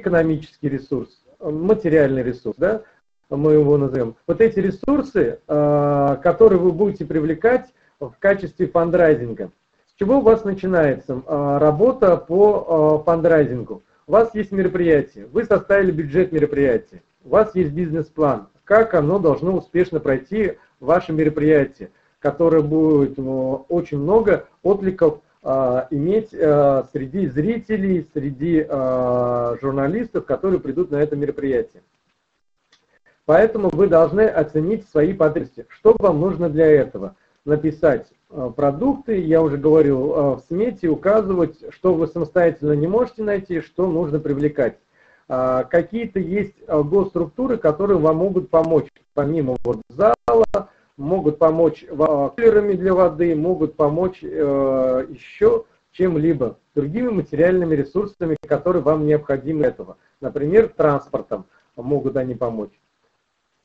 экономический ресурс, материальный ресурс, да, мы его назовем. Вот эти ресурсы, которые вы будете привлекать в качестве фандрайзинга. С чего у вас начинается работа по фандрайзингу? У вас есть мероприятие, вы составили бюджет мероприятия, у вас есть бизнес-план, как оно должно успешно пройти ваше мероприятие, которое будет ну, очень много откликов а, иметь а, среди зрителей, среди а, журналистов, которые придут на это мероприятие. Поэтому вы должны оценить свои потребности. Что вам нужно для этого? Написать продукты, я уже говорил, в смете указывать, что вы самостоятельно не можете найти, что нужно привлекать. Какие-то есть госструктуры, которые вам могут помочь, помимо вот зала, могут помочь кулерами для воды, могут помочь э, еще чем-либо, другими материальными ресурсами, которые вам необходимы этого. Например, транспортом могут они помочь.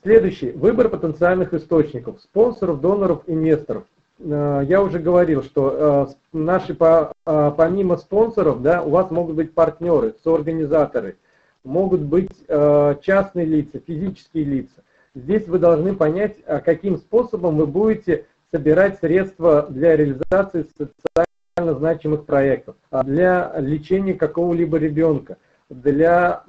Следующий. Выбор потенциальных источников, спонсоров, доноров, инвесторов. Э, я уже говорил, что э, наши, помимо спонсоров, да, у вас могут быть партнеры, соорганизаторы – могут быть э, частные лица, физические лица. Здесь вы должны понять, а каким способом вы будете собирать средства для реализации социально значимых проектов, для лечения какого-либо ребенка, для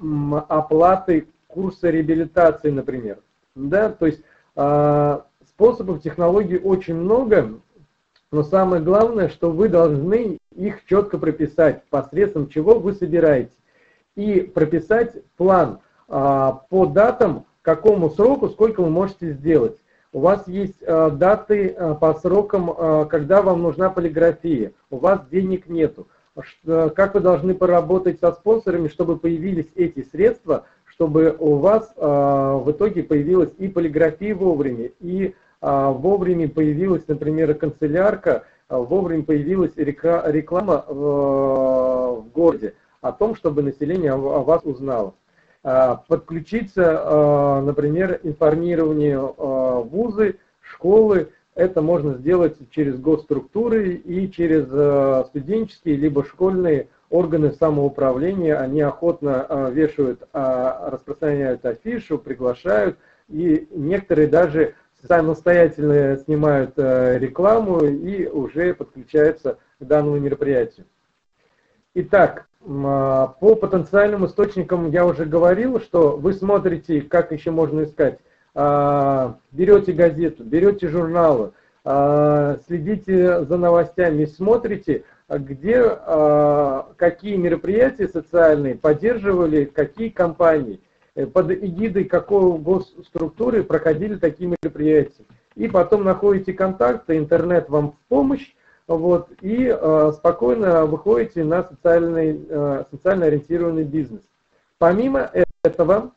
оплаты курса реабилитации, например. Да, то есть а, способов технологий очень много, но самое главное, что вы должны их четко прописать, посредством чего вы собираете. И прописать план а, по датам, какому сроку, сколько вы можете сделать. У вас есть а, даты а, по срокам, а, когда вам нужна полиграфия. У вас денег нету. Что, как вы должны поработать со спонсорами, чтобы появились эти средства, чтобы у вас а, в итоге появилась и полиграфия вовремя, и а, вовремя появилась, например, канцелярка, а, вовремя появилась реклама в городе о том, чтобы население о вас узнало. Подключиться, например, информированию вузы, школы, это можно сделать через госструктуры и через студенческие либо школьные органы самоуправления, они охотно вешают, распространяют афишу, приглашают, и некоторые даже самостоятельно снимают э, рекламу и уже подключаются к данному мероприятию. Итак, по потенциальным источникам я уже говорил, что вы смотрите, как еще можно искать. А, берете газету, берете журналы, а, следите за новостями, смотрите, где какие мероприятия социальные поддерживали какие компании. Э, под эгидой какой госструктуры проходили такие мероприятия. И потом находите контакты, интернет вам в помощь, вот, и э, спокойно выходите на социальный, э, социально ориентированный бизнес. Помимо этого,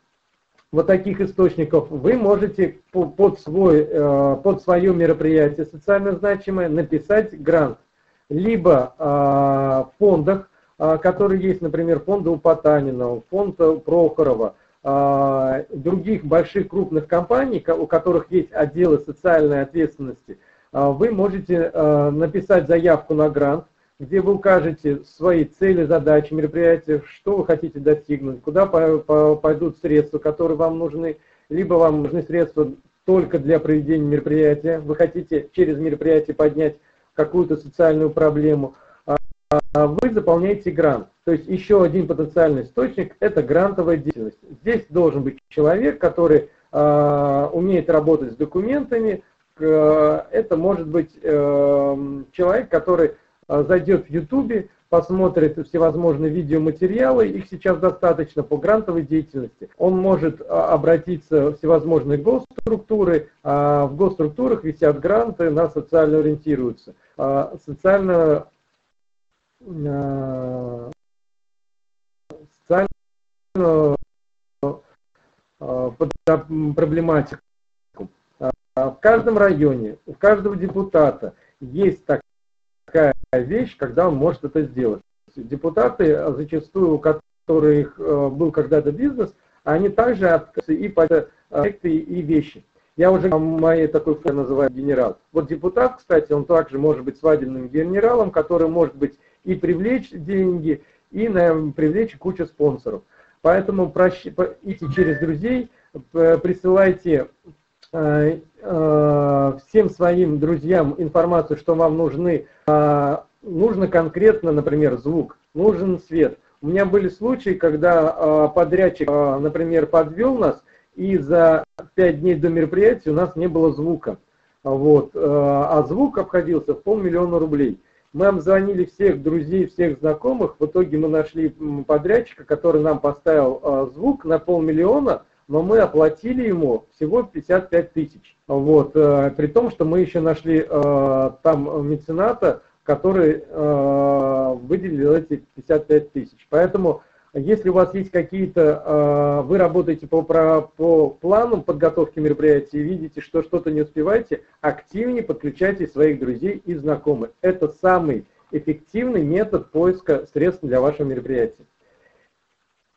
вот таких источников вы можете под, свой, э, под свое мероприятие социально значимое написать грант. Либо э, в фондах, э, которые есть, например, фонды у Потанина, фонд Прохорова, а, других больших крупных компаний, у которых есть отделы социальной ответственности, вы можете а, написать заявку на грант, где вы укажете свои цели, задачи, мероприятия, что вы хотите достигнуть, куда пойдут средства, которые вам нужны, либо вам нужны средства только для проведения мероприятия, вы хотите через мероприятие поднять какую-то социальную проблему, вы заполняете грант. То есть еще один потенциальный источник – это грантовая деятельность. Здесь должен быть человек, который э, умеет работать с документами. Э, это может быть э, человек, который э, зайдет в YouTube, посмотрит всевозможные видеоматериалы, их сейчас достаточно по грантовой деятельности. Он может э, обратиться в всевозможные госструктуры, а в госструктурах висят гранты, на социально ориентируются. Социально социальную э, проблематику. А, в каждом районе, у каждого депутата есть такая вещь, когда он может это сделать. Депутаты, зачастую, у которых э, был когда-то бизнес, они также отказываются и под проекты и вещи. Я уже моей такой форме называю генерал. Вот депутат, кстати, он также может быть свадебным генералом, который может быть и привлечь деньги, и наверное, привлечь кучу спонсоров. Поэтому идите через друзей, присылайте э, э, всем своим друзьям информацию, что вам нужны. А, нужно конкретно, например, звук, нужен свет. У меня были случаи, когда подрядчик, например, подвел нас, и за пять дней до мероприятия у нас не было звука. Вот. А звук обходился в полмиллиона рублей. Мы обзвонили всех друзей, всех знакомых. В итоге мы нашли подрядчика, который нам поставил э, звук на полмиллиона, но мы оплатили ему всего 55 тысяч. Вот, э, при том, что мы еще нашли э, там мецената, который э, выделил эти 55 тысяч. Поэтому если у вас есть какие-то, вы работаете по, по планам подготовки мероприятий видите, что что-то не успеваете, активнее подключайте своих друзей и знакомых. Это самый эффективный метод поиска средств для вашего мероприятия.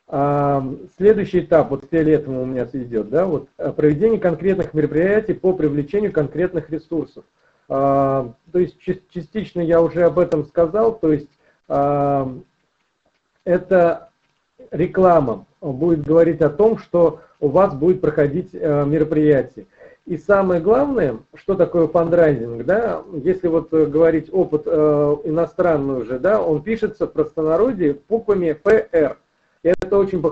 А, следующий этап, вот фиолетовым у меня идет, да, вот а, проведение конкретных мероприятий по привлечению конкретных ресурсов. То есть частично я уже об этом сказал, то есть это реклама будет говорить о том, что у вас будет проходить э, мероприятие. И самое главное, что такое фандрайзинг, да, если вот э, говорить опыт э, иностранный уже, да, он пишется в простонародье буквами PR. Это очень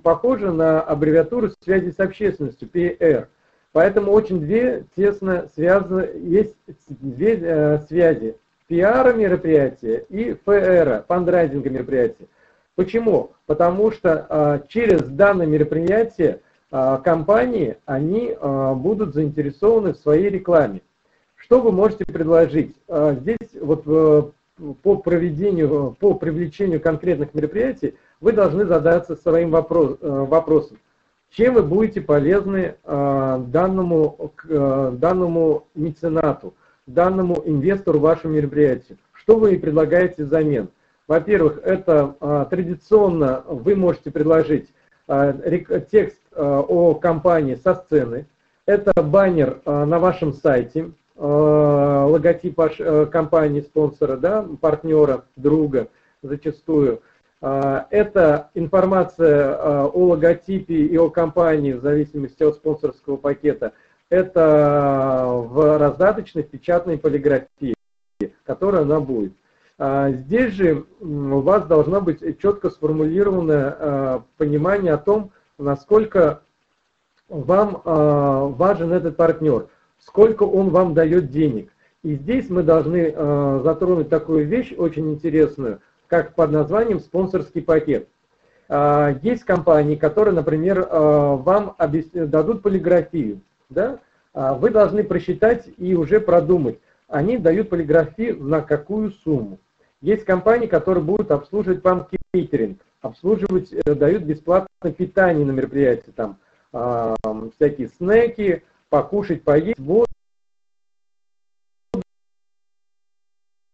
похоже на аббревиатуру связи с общественностью, PR. Поэтому очень две тесно связаны, есть две э, связи. PR мероприятия и ФР, фандрайзинга мероприятия. Почему? Потому что э, через данное мероприятие э, компании, они э, будут заинтересованы в своей рекламе. Что вы можете предложить? Э, здесь вот э, по проведению, по привлечению конкретных мероприятий вы должны задаться своим вопрос, э, вопросом. Чем вы будете полезны э, данному, э, данному меценату, данному инвестору вашему мероприятию? Что вы предлагаете взамен? Во-первых, это традиционно вы можете предложить текст о компании со сцены. Это баннер на вашем сайте, логотип компании, спонсора, да, партнера, друга зачастую – это информация а, о логотипе и о компании в зависимости от спонсорского пакета. Это в раздаточной печатной полиграфии, которая она будет. А, здесь же у вас должно быть четко сформулировано понимание о том, насколько вам важен этот партнер, сколько он вам дает денег. И здесь мы должны затронуть такую вещь очень интересную – как под названием спонсорский пакет. А, есть компании, которые, например, а, вам дадут полиграфию. Да? А, вы должны просчитать и уже продумать, они дают полиграфию на какую сумму. Есть компании, которые будут обслуживать вам кейтеринг, обслуживать, э, дают бесплатное питание на мероприятии, там всякие снеки, покушать, поесть, воду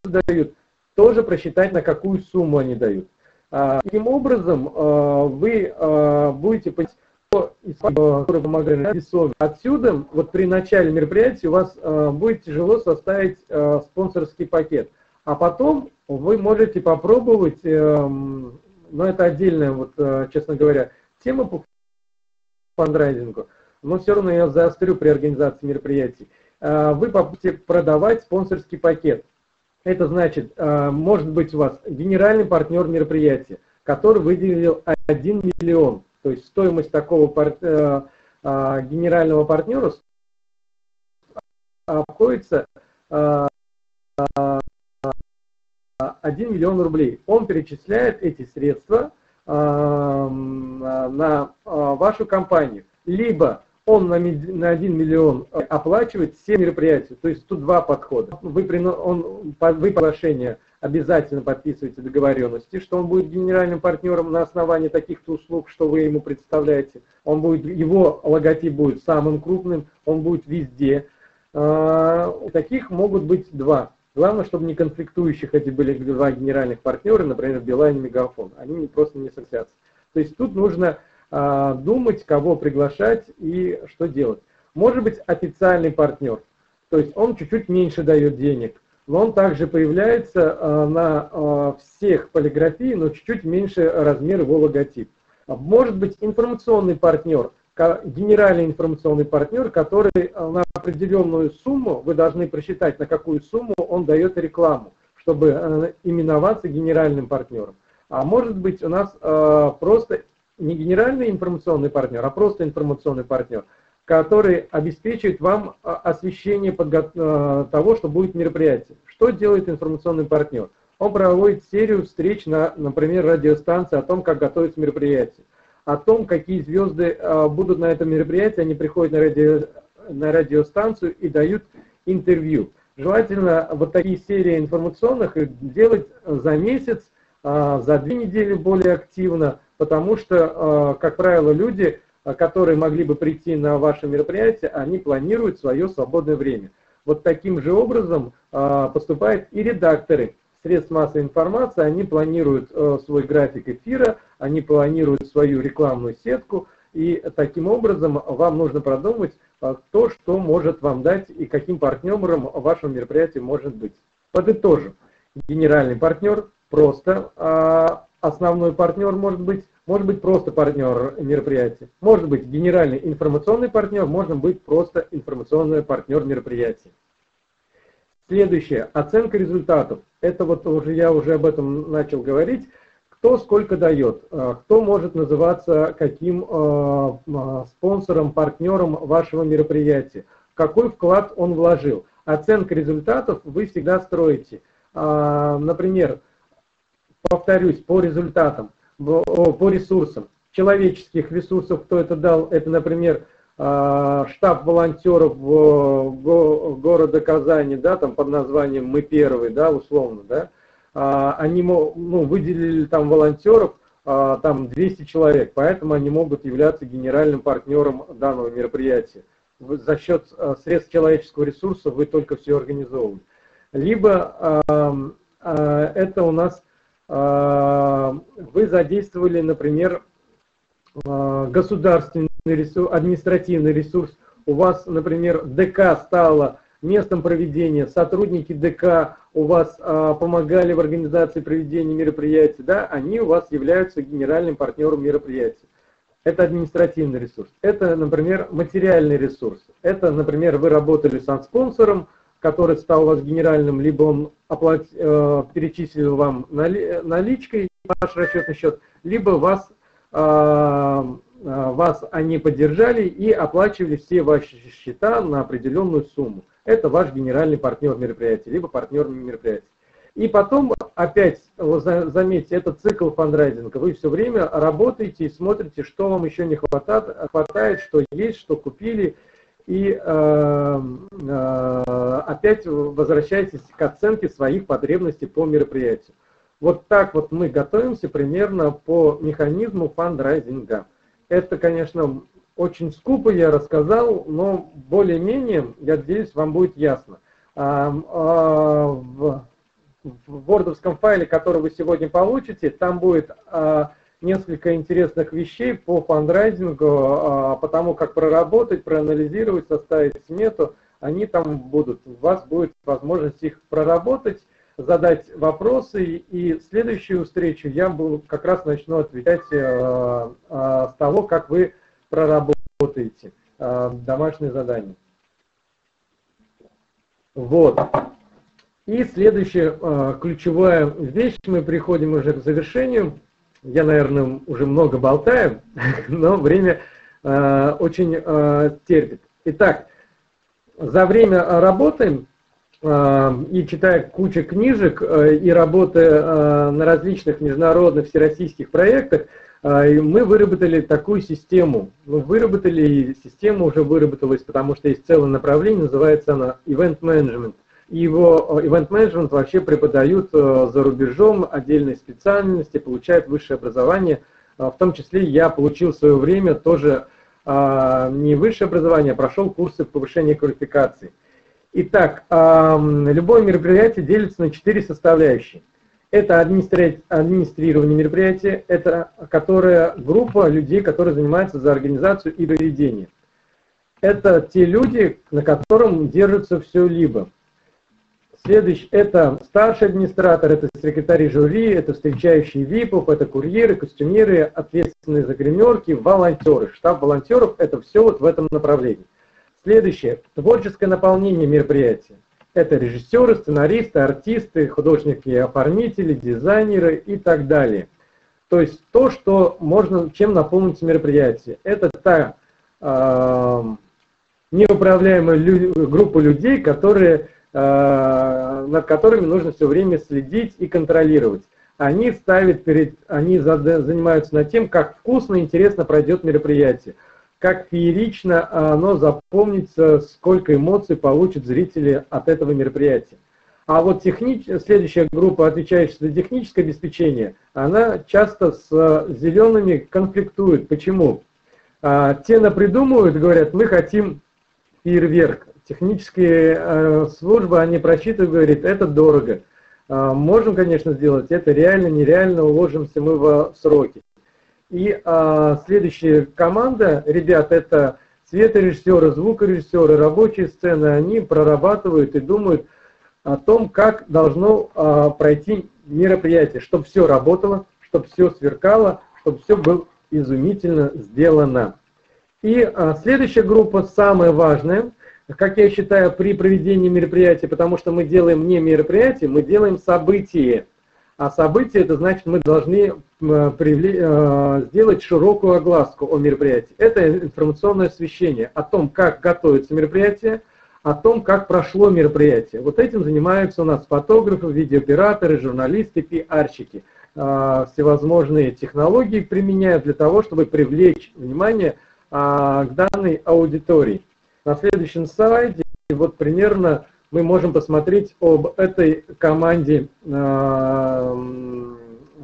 дают тоже просчитать, на какую сумму они дают. А, таким образом, а, вы а, будете помогает Отсюда, вот при начале мероприятия у вас будет тяжело составить спонсорский пакет. А потом вы можете попробовать, эм, но это отдельная, вот, честно говоря, тема по фандрайзингу, но все равно я заострю при организации мероприятий. Вы попробуйте продавать спонсорский пакет. Это значит, э, может быть у вас генеральный партнер мероприятия, который выделил 1 миллион. То есть стоимость такого э, э, генерального партнера обходится 1 миллион рублей. Он перечисляет эти средства на вашу компанию. Либо он на, на 1 миллион оплачивает все мероприятия. То есть тут два подхода. Вы, он, вы приглашение обязательно подписываете договоренности, что он будет генеральным партнером на основании таких-то услуг, что вы ему представляете. Он будет, его логотип будет самым крупным, он будет везде. А, таких могут быть два. Главное, чтобы не конфликтующих эти были два генеральных партнера, например, Билайн и Мегафон. Они просто не согласятся. То есть тут нужно думать, кого приглашать и что делать. Может быть официальный партнер, то есть он чуть-чуть меньше дает денег, но он также появляется а, на а, всех полиграфии, но чуть-чуть меньше размер его логотип. Может быть информационный партнер, генеральный информационный партнер, который на определенную сумму, вы должны просчитать, на какую сумму он дает рекламу, чтобы именоваться генеральным партнером. А может быть у нас просто не генеральный информационный партнер, а просто информационный партнер, который обеспечивает вам а, освещение. А, того, что будет мероприятие. Что делает информационный партнер? Он проводит серию встреч на, например, радиостанции о том, как готовится мероприятие, о том, какие звезды а, будут на этом мероприятии, они приходят на, радио, на радиостанцию и дают интервью. Желательно вот такие серии информационных делать за месяц, за две недели более активно, потому что, э, как правило, люди, э, которые могли бы прийти на ваше мероприятие, они планируют свое свободное время. Вот таким же образом э, поступают и редакторы средств массовой информации, они планируют свой график эфира, они планируют свою рекламную сетку, и таким образом вам нужно продумать то, что может вам дать и каким партнером вашего мероприятия может быть. Подытожим. Генеральный партнер просто основной партнер может быть может быть просто партнер мероприятия, может быть генеральный информационный партнер, можно быть просто информационный партнер мероприятия. Следующее, оценка результатов. Это вот уже я уже об этом начал говорить. Кто сколько дает, э, кто может называться каким э, спонсором, партнером вашего мероприятия, какой вклад он вложил. Оценка результатов вы всегда строите. Например, повторюсь, по результатам по ресурсам. Человеческих ресурсов, кто это дал, это, например, а, штаб волонтеров города Казани, да, там под названием «Мы первые», да, условно, да, а, они ну, выделили там волонтеров, а, там 200 человек, поэтому они могут являться генеральным партнером данного мероприятия. За счет средств человеческого ресурса вы только все организовываете. Либо это у нас вы задействовали, например, а, государственный ресурс, административный ресурс, у вас, например, ДК стало местом проведения, сотрудники ДК у вас а, помогали в организации проведения мероприятий, да, они у вас являются генеральным партнером мероприятия. Это административный ресурс. Это, например, материальный ресурс. Это, например, вы работали с спонсором, который стал у вас генеральным, либо он оплат, э, перечислил вам нали, наличкой ваш расчетный счет, либо вас, э, э, вас они поддержали и оплачивали все ваши счета на определенную сумму. Это ваш генеральный партнер мероприятия, либо партнер мероприятия. И потом, опять, заметьте, это цикл фандрайзинга. Вы все время работаете и смотрите, что вам еще не хватает, хватает что есть, что купили, и э, э, опять возвращаетесь к оценке своих потребностей по мероприятию. Вот так вот мы готовимся примерно по механизму фандрайзинга. Это, конечно, очень скупо я рассказал, но более-менее, я надеюсь, вам будет ясно. А, а, в, вордовском файле, который вы сегодня получите, там будет а, несколько интересных вещей по фандрайзингу, а, по тому, как проработать, проанализировать, составить смету. Они там будут. У вас будет возможность их проработать, задать вопросы. И следующую встречу я буду, как раз начну отвечать а, а, с того, как вы проработаете домашнее задание. Вот. И следующая ключевая вещь, мы приходим уже к завершению – я, наверное, уже много болтаю, но время э, очень э, терпит. Итак, за время работы э, и читая кучу книжек э, и работая э, на различных международных всероссийских проектах, э, мы выработали такую систему. Ну, выработали, и система уже выработалась, потому что есть целое направление, называется она Event Management – его event management вообще преподают э, за рубежом отдельной специальности, получают высшее образование. Э, в том числе я получил в свое время тоже э, не высшее образование, а прошел курсы повышения квалификации. Итак, любое мероприятие делится на четыре составляющие. Это администрирование мероприятия, это которая группа людей, которые занимаются за организацию и проведение. Это те люди, на котором держится все либо. Следующий – это старший администратор, это секретарь жюри, это встречающие ВИПов, это курьеры, костюмеры, ответственные за гримерки, волонтеры. Штаб волонтеров – это все вот в этом направлении. Следующее – творческое наполнение мероприятия. Это режиссеры, сценаристы, артисты, художники, оформители, дизайнеры и так далее. То есть то, что можно, чем наполнить мероприятие. Это та э, неуправляемая лю группа людей, которые над которыми нужно все время следить и контролировать. Они ставят перед, они занимаются над тем, как вкусно и интересно пройдет мероприятие, как феерично оно запомнится, сколько эмоций получат зрители от этого мероприятия. А вот технич... следующая группа, отвечающая за техническое обеспечение, она часто с зелеными конфликтует. Почему? А, те напридумывают, говорят, мы хотим фейерверк. Технические э, службы, они просчитывают, говорят, это дорого. Э, можем, конечно, сделать, это реально, нереально, уложимся мы в сроки. И э, следующая команда, ребят, это светорежиссеры, звукорежиссеры, рабочие сцены, они прорабатывают и думают о том, как должно пройти мероприятие, чтобы все работало, чтобы все сверкало, чтобы все было изумительно сделано. И а, следующая группа, самая важная, как я считаю, при проведении мероприятия, потому что мы делаем не мероприятие, мы делаем событие. А событие, это значит, мы должны привлечь, сделать широкую огласку о мероприятии. Это информационное освещение о том, как готовится мероприятие, о том, как прошло мероприятие. Вот этим занимаются у нас фотографы, видеооператоры, журналисты, пиарщики. Всевозможные технологии применяют для того, чтобы привлечь внимание к данной аудитории. На следующем слайде вот примерно мы можем посмотреть об этой команде э,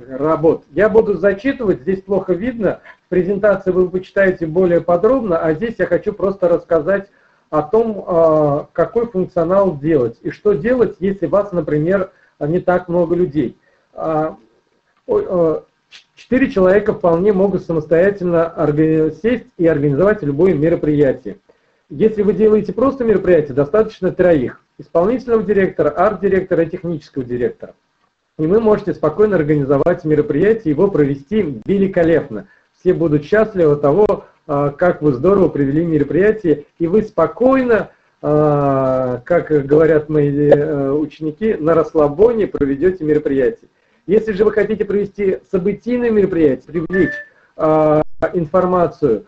работ. Я буду зачитывать, здесь плохо видно, в презентации вы почитаете более подробно, а здесь я хочу просто рассказать о том, э, какой функционал делать и что делать, если вас, например, не так много людей. А, четыре человека вполне могут самостоятельно сесть и организовать любое мероприятие. Если вы делаете просто мероприятие, достаточно троих. Исполнительного директора, арт-директора и технического директора. И вы можете спокойно организовать мероприятие, его провести великолепно. Все будут счастливы от того, а, как вы здорово провели мероприятие, и вы спокойно, а, как говорят мои э, ученики, на расслабоне проведете мероприятие. Если же вы хотите провести событийное мероприятие, привлечь а, информацию,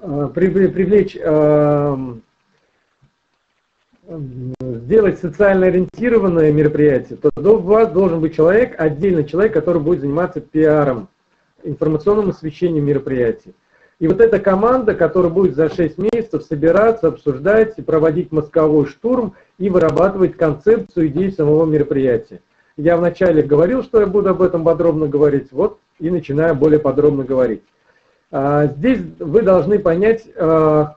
привлечь, э, сделать социально ориентированное мероприятие, то у вас должен быть человек, отдельный человек, который будет заниматься пиаром, информационным освещением мероприятий. И вот эта команда, которая будет за 6 месяцев собираться, обсуждать, проводить мозговой штурм и вырабатывать концепцию идеи самого мероприятия. Я вначале говорил, что я буду об этом подробно говорить, вот и начинаю более подробно говорить. А, здесь вы должны понять а,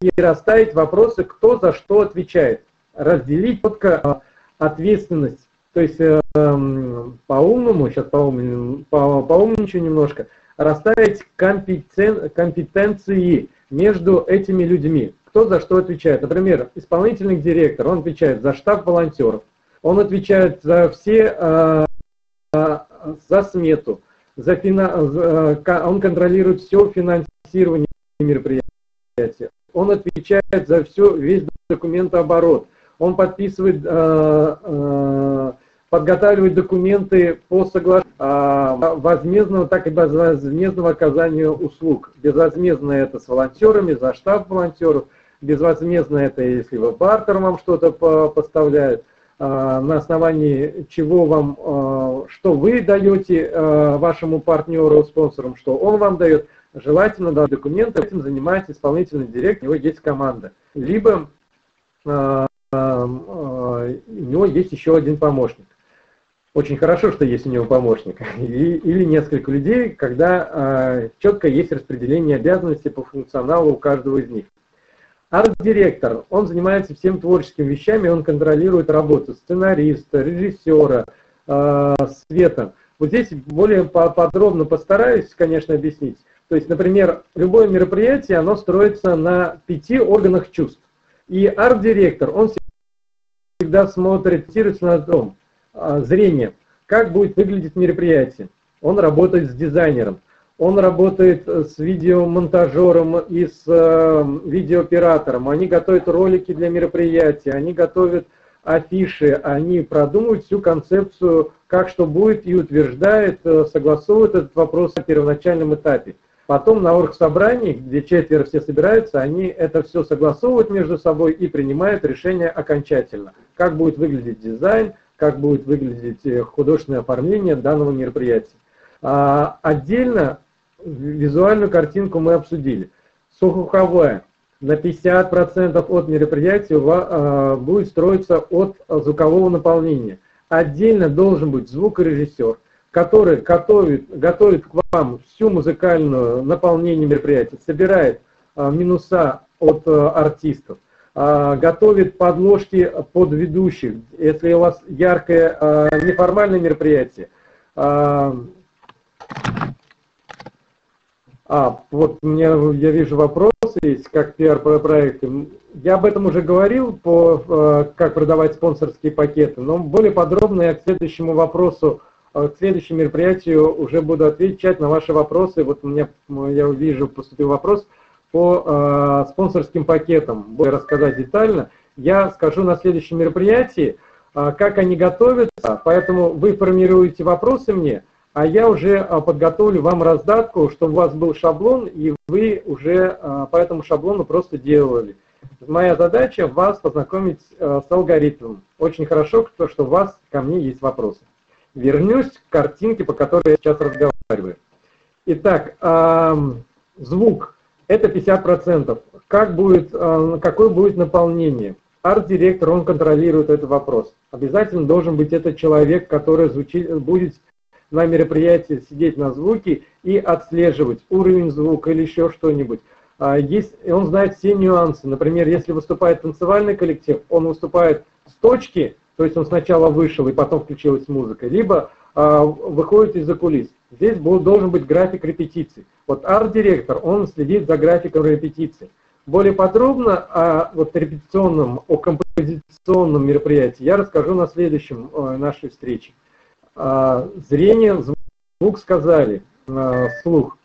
и расставить вопросы, кто за что отвечает. Разделить четко а, ответственность. То есть по-умному, сейчас по-умничаю немножко, расставить компетен, компетенции между этими людьми. Кто за что отвечает. Например, исполнительный директор, он отвечает за штаб волонтеров, он отвечает за все, за смету, за фина... Э, он контролирует все финансирование мероприятия, он отвечает за все, весь документооборот, он подписывает, э, э, подготавливает документы по соглашению возмездного, так и безвозмездного оказания услуг. Безвозмездно это с волонтерами, за штаб волонтеров, безвозмездно это, если вы бартер вам что-то поставляют. А, на основании чего вам, а, что вы даете а, вашему партнеру, спонсорам, что он вам дает, желательно дать документы, этим занимается исполнительный директор, у него есть команда. Либо у него есть еще один помощник. Очень хорошо, что есть у него помощник. или несколько людей, когда четко есть распределение обязанностей по функционалу у каждого из них. Арт-директор, он занимается всем творческими вещами, он контролирует работу сценариста, режиссера, э, света. Вот здесь более подробно постараюсь, конечно, объяснить. То есть, например, любое мероприятие, оно строится на пяти органах чувств. И арт-директор, он всегда смотрит, фиксируется на том, э, зрение, как будет выглядеть мероприятие. Он работает с дизайнером. Он работает с видеомонтажером и с э, видеооператором. Они готовят ролики для мероприятия, они готовят афиши, они продумывают всю концепцию, как что будет, и утверждают, э, согласовывают этот вопрос на первоначальном этапе. Потом на оргсобрании, где четверо все собираются, они это все согласовывают между собой и принимают решение окончательно. Как будет выглядеть дизайн, как будет выглядеть э, художественное оформление данного мероприятия. А отдельно визуальную картинку мы обсудили. Сухоховая на 50% от мероприятия а, будет строиться от звукового наполнения. Отдельно должен быть звукорежиссер, который готовит, готовит к вам всю музыкальную наполнение мероприятия, собирает а, минуса от а, артистов, готовит подложки под ведущих. Если у вас яркое неформальное мероприятие, а, вот меня, я вижу вопросы есть, как пиар-проекты. Я об этом уже говорил, по, э, как продавать спонсорские пакеты, но более подробно я к следующему вопросу к следующему мероприятию уже буду отвечать на ваши вопросы. Вот меня, я вижу, поступил вопрос по э, спонсорским пакетам. Буду рассказать детально. Я скажу на следующем мероприятии, э, как они готовятся, поэтому вы формируете вопросы мне, а я уже э, подготовлю вам раздатку, чтобы у вас был шаблон, и вы уже э, по этому шаблону просто делали. Моя задача вас познакомить э, с алгоритмом. Очень хорошо, что у вас ко мне есть вопросы. Вернусь к картинке, по которой я сейчас разговариваю. Итак, звук это 50%. Как будет, какое будет наполнение? Арт-директор, он контролирует этот вопрос. Обязательно должен быть этот человек, который звучит, будет на мероприятии сидеть на звуке и отслеживать уровень звука или еще что-нибудь. А, есть, он знает все нюансы. Например, если выступает танцевальный коллектив, он выступает с точки, то есть он сначала вышел и потом включилась музыка, либо а, выходит из-за кулис. Здесь должен быть график репетиций. Вот арт-директор, он следит за графиком репетиций. Более подробно о вот, репетиционном, о композиционном мероприятии я расскажу на следующем э, нашей встрече. А, зрение, звук сказали, а, слух.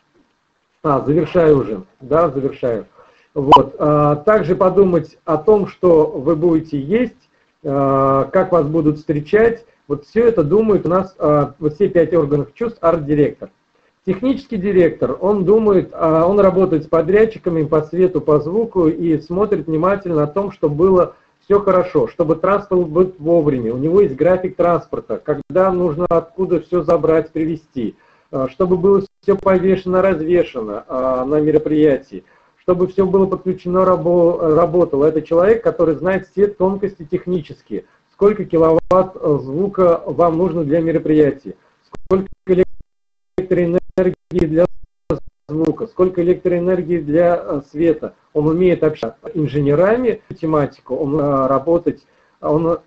А, завершаю уже, да, завершаю. Вот. А, также подумать о том, что вы будете есть, как вас будут встречать, вот все это думает у нас вот все пять органов чувств арт-директор. Технический директор, он думает, он работает с подрядчиками по свету, по звуку и смотрит внимательно о том, чтобы было все хорошо, чтобы транспорт был вовремя. У него есть график транспорта, когда нужно откуда все забрать, привезти, а, чтобы было все повешено, развешено на мероприятии, чтобы все было подключено, работало. Это человек, который знает все тонкости технические, сколько киловатт э, звука вам нужно для мероприятия, сколько электроэнергии для звука, сколько электроэнергии для э, света. Он умеет общаться с инженерами, математику, он э, работать, он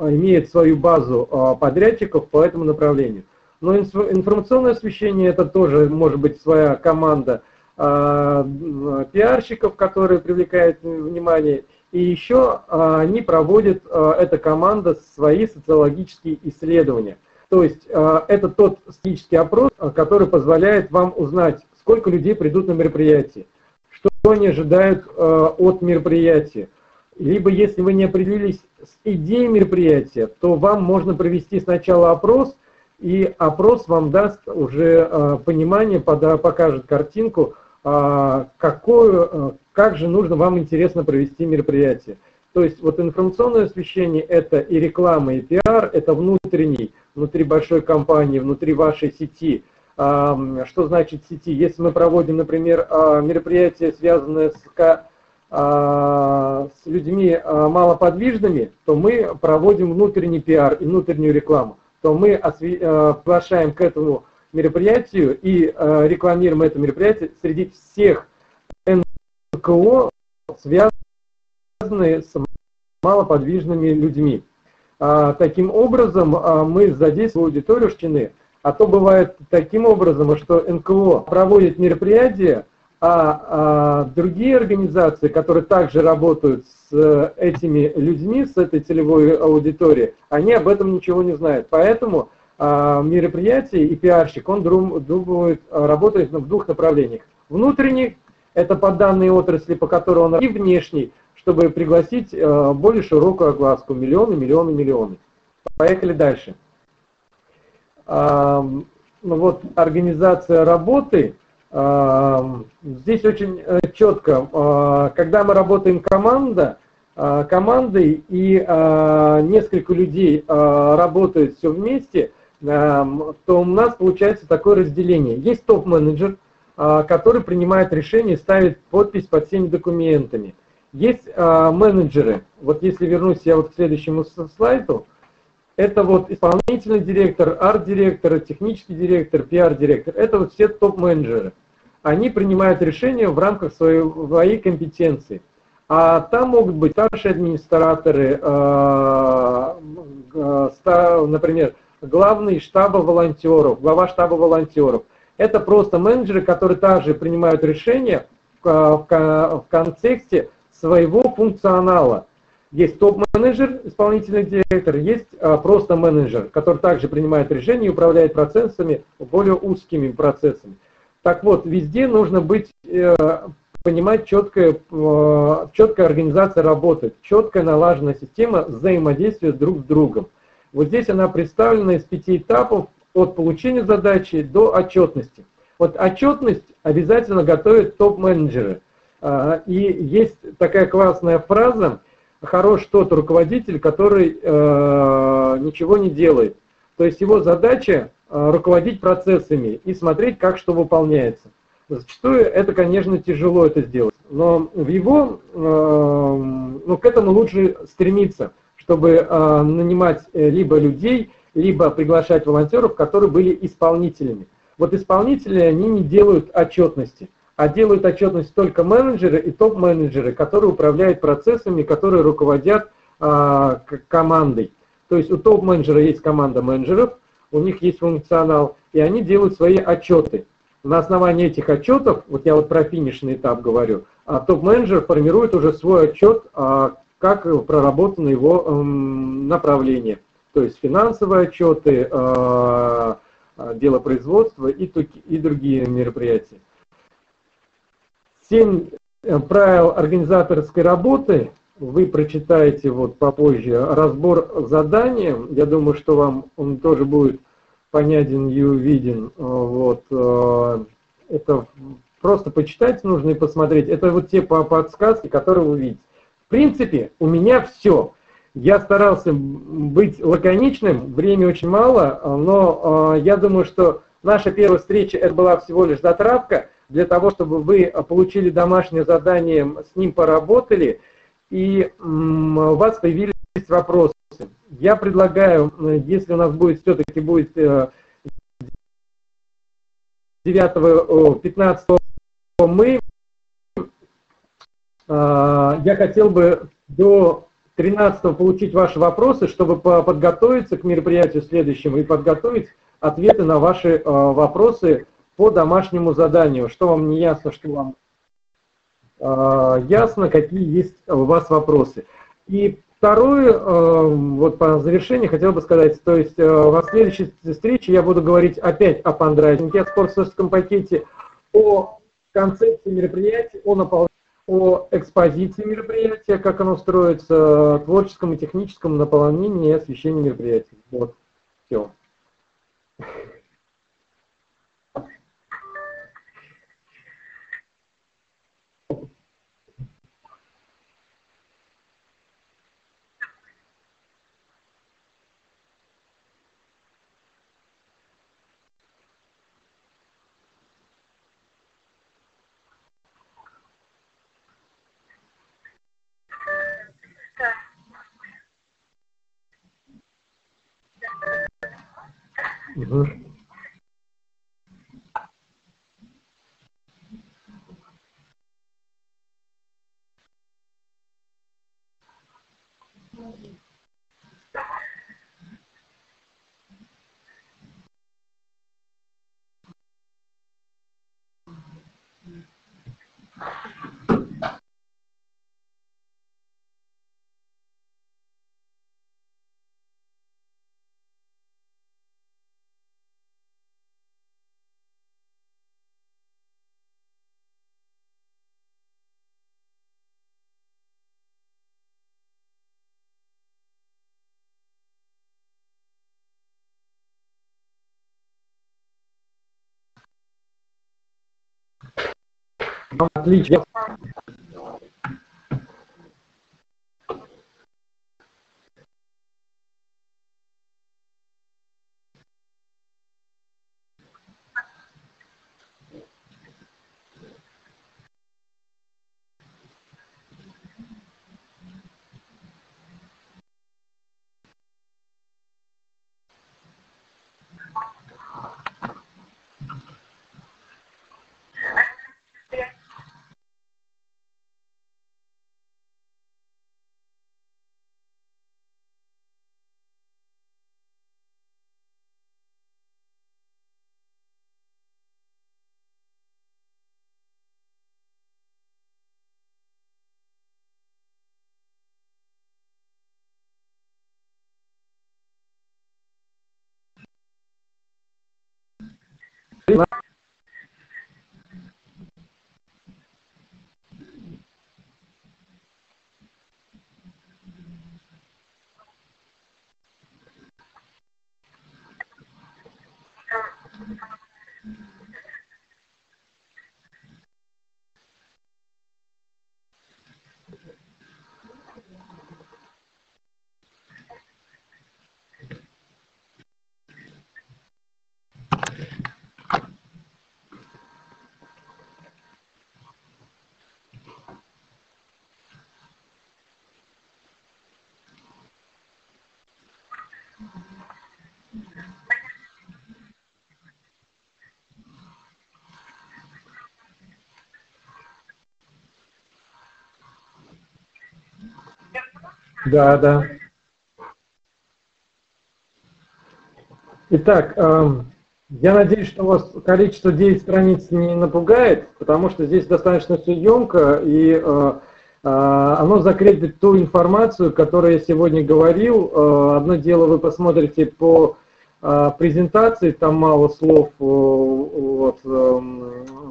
имеет свою базу подрядчиков по этому направлению. Но информационное освещение это тоже может быть своя команда пиарщиков, которые привлекают внимание, и еще они проводят, эта команда, свои социологические исследования. То есть это тот статистический опрос, который позволяет вам узнать, сколько людей придут на мероприятие, что они ожидают от мероприятия. Либо если вы не определились с идеей мероприятия, то вам можно провести сначала опрос, и опрос вам даст уже понимание, покажет картинку, какую, как же нужно вам интересно провести мероприятие. То есть вот информационное освещение – это и реклама, и пиар, это внутренний, внутри большой компании, внутри вашей сети. Что значит сети? Если мы проводим, например, а, мероприятие, связанное с, а, с людьми а, малоподвижными, то мы проводим внутренний пиар и внутреннюю рекламу. То мы приглашаем к этому мероприятию и рекламируем это мероприятие среди всех КО связаны с малоподвижными людьми. Таким образом, мы задействуем аудиторию Штины, а то бывает таким образом, что НКО проводит мероприятия, а, а другие организации, которые также работают с этими людьми, с этой целевой аудиторией, они об этом ничего не знают. Поэтому а, мероприятие и пиарщик, он думает, работает в двух направлениях. Внутренний это по данной отрасли, по которой он и внешний, чтобы пригласить э, более широкую огласку. Миллионы, миллионы, миллионы. Поехали дальше. Ну вот организация работы. Здесь очень э, четко. А, когда мы работаем команда, а, командой и а, несколько людей работают все вместе, то у нас получается такое разделение. Есть топ-менеджер, который принимает решение ставит подпись под всеми документами. Есть менеджеры, вот если вернусь я вот к следующему слайду, это вот исполнительный директор, арт-директор, технический директор, пиар-директор, это вот все топ-менеджеры. Они принимают решения в рамках своей, своей компетенции. А там могут быть старшие администраторы, а, например, главный штаба волонтеров, глава штаба волонтеров – это просто менеджеры, которые также принимают решения в, в контексте своего функционала. Есть топ-менеджер, исполнительный директор, есть а, просто менеджер, который также принимает решения и управляет процессами, более узкими процессами. Так вот, везде нужно быть, э, понимать четкая, э, четкая организация работы, четкая налаженная система взаимодействия друг с другом. Вот здесь она представлена из пяти этапов от получения задачи до отчетности. Вот отчетность обязательно готовят топ-менеджеры. А, и есть такая классная фраза «хорош тот руководитель, который э, ничего не делает». То есть его задача э, руководить процессами и смотреть, как что выполняется. Зачастую это, конечно, тяжело это сделать, но в его, э, ну, к этому лучше стремиться, чтобы нанимать либо людей, либо приглашать волонтеров, которые были исполнителями. Вот исполнители, они не делают отчетности, а делают отчетность только менеджеры и топ-менеджеры, которые управляют процессами, которые руководят а, командой. То есть у топ-менеджера есть команда менеджеров, у них есть функционал, и они делают свои отчеты. На основании этих отчетов, вот я вот про финишный этап говорю, а топ-менеджер формирует уже свой отчет, а, как проработано его эм, направление. То есть финансовые отчеты, а, дело производства и другие мероприятия. Семь э, правил организаторской работы вы прочитаете вот попозже. Разбор задания, я думаю, что вам он тоже будет понятен и увиден. Вот. Э, это просто почитать нужно и посмотреть. Это вот те подсказки, которые вы видите. В принципе, у меня все. Я старался быть лаконичным, времени очень мало, но э, я думаю, что наша первая встреча это была всего лишь затравка для того, чтобы вы получили домашнее задание, с ним поработали, и у вас появились вопросы. Я предлагаю, если у нас будет все-таки будет 9 15 мы, э, я хотел бы до 13 получить ваши вопросы, чтобы подготовиться к мероприятию следующему и подготовить ответы на ваши э, вопросы по домашнему заданию. Что вам не ясно, что вам э, ясно, какие есть у вас вопросы. И второе, э, вот по завершению хотел бы сказать, то есть в следующей встрече я буду говорить опять о фандрайзинге, о спортсовском пакете, о концепции мероприятия, о наполнении о экспозиции мероприятия, как оно строится, творческом и техническом наполнении и освещении мероприятия. Вот, все. Отлично. Да, да. Итак, эм, я надеюсь, что у вас количество 9 страниц не напугает, потому что здесь достаточно все емко, и э, оно закрепит ту информацию, которую я сегодня говорил. Э, одно дело вы посмотрите по презентации, там мало слов, вот, эм,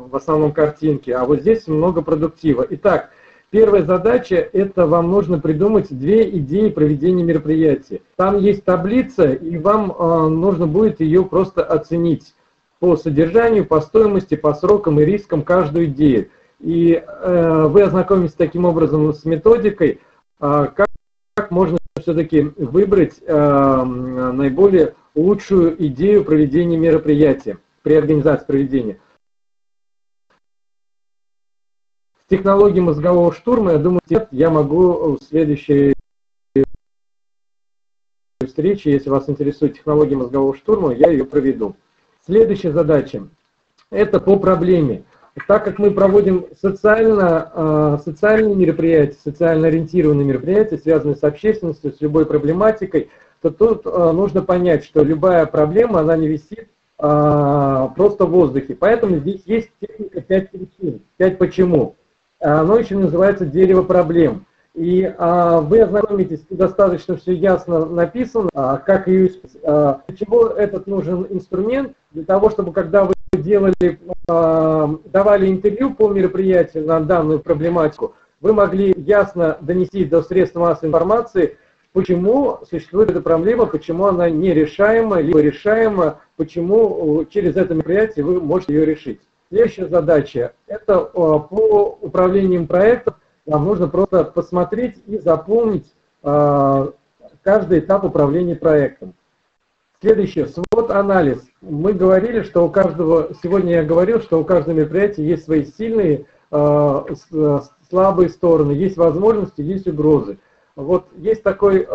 в основном картинки, а вот здесь много продуктива. Итак, Первая задача – это вам нужно придумать две идеи проведения мероприятия. Там есть таблица, и вам э, нужно будет ее просто оценить по содержанию, по стоимости, по срокам и рискам каждую идею. И э, вы ознакомитесь таким образом с методикой, э, как, как можно все-таки выбрать э, наиболее лучшую идею проведения мероприятия при организации проведения. технологии мозгового штурма, я думаю, я могу в следующей встрече, если вас интересует технология мозгового штурма, я ее проведу. Следующая задача – это по проблеме. Так как мы проводим социально, а, социальные мероприятия, социально ориентированные мероприятия, связанные с общественностью, с любой проблематикой, то тут а, нужно понять, что любая проблема, она не висит а, просто в воздухе. Поэтому здесь есть техника 5 причин, 5 почему. Оно еще называется «Дерево проблем». И а, вы ознакомитесь, достаточно все ясно написано, а, как ее а, для чего этот нужен инструмент, для того, чтобы когда вы делали, а, давали интервью по мероприятию на данную проблематику, вы могли ясно донести до средств массовой информации, почему существует эта проблема, почему она нерешаема, либо решаема, почему через это мероприятие вы можете ее решить. Следующая задача – это э, по управлением проектов нам нужно просто посмотреть и заполнить э, каждый этап управления проектом. Следующее, свод-анализ. Мы говорили, что у каждого, сегодня я говорил, что у каждого мероприятия есть свои сильные, э, слабые стороны, есть возможности, есть угрозы. Вот есть такой,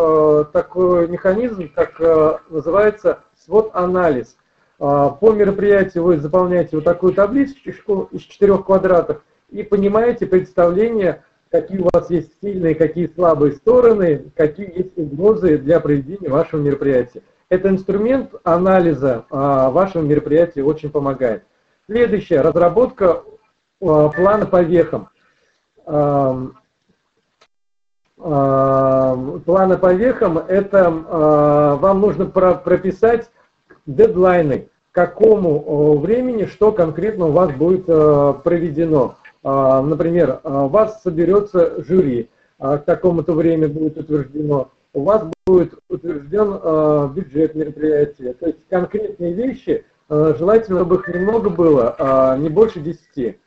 такой механизм, как называется свод-анализ. А, по мероприятию вы заполняете вот такую табличку из четырех квадратов и понимаете представление, какие у вас есть сильные, какие слабые стороны, какие есть угрозы для проведения вашего мероприятия. Это инструмент анализа а, вашего мероприятия очень помогает. Следующее, разработка а, плана по вехам. Плана по вехам, это вам нужно прописать дедлайны, к какому времени что конкретно у вас будет э, проведено. А, например, а, у вас соберется жюри, а, к какому-то времени будет утверждено, у вас будет утвержден бюджет мероприятия. То есть конкретные вещи, желательно, чтобы их немного было, не больше 10.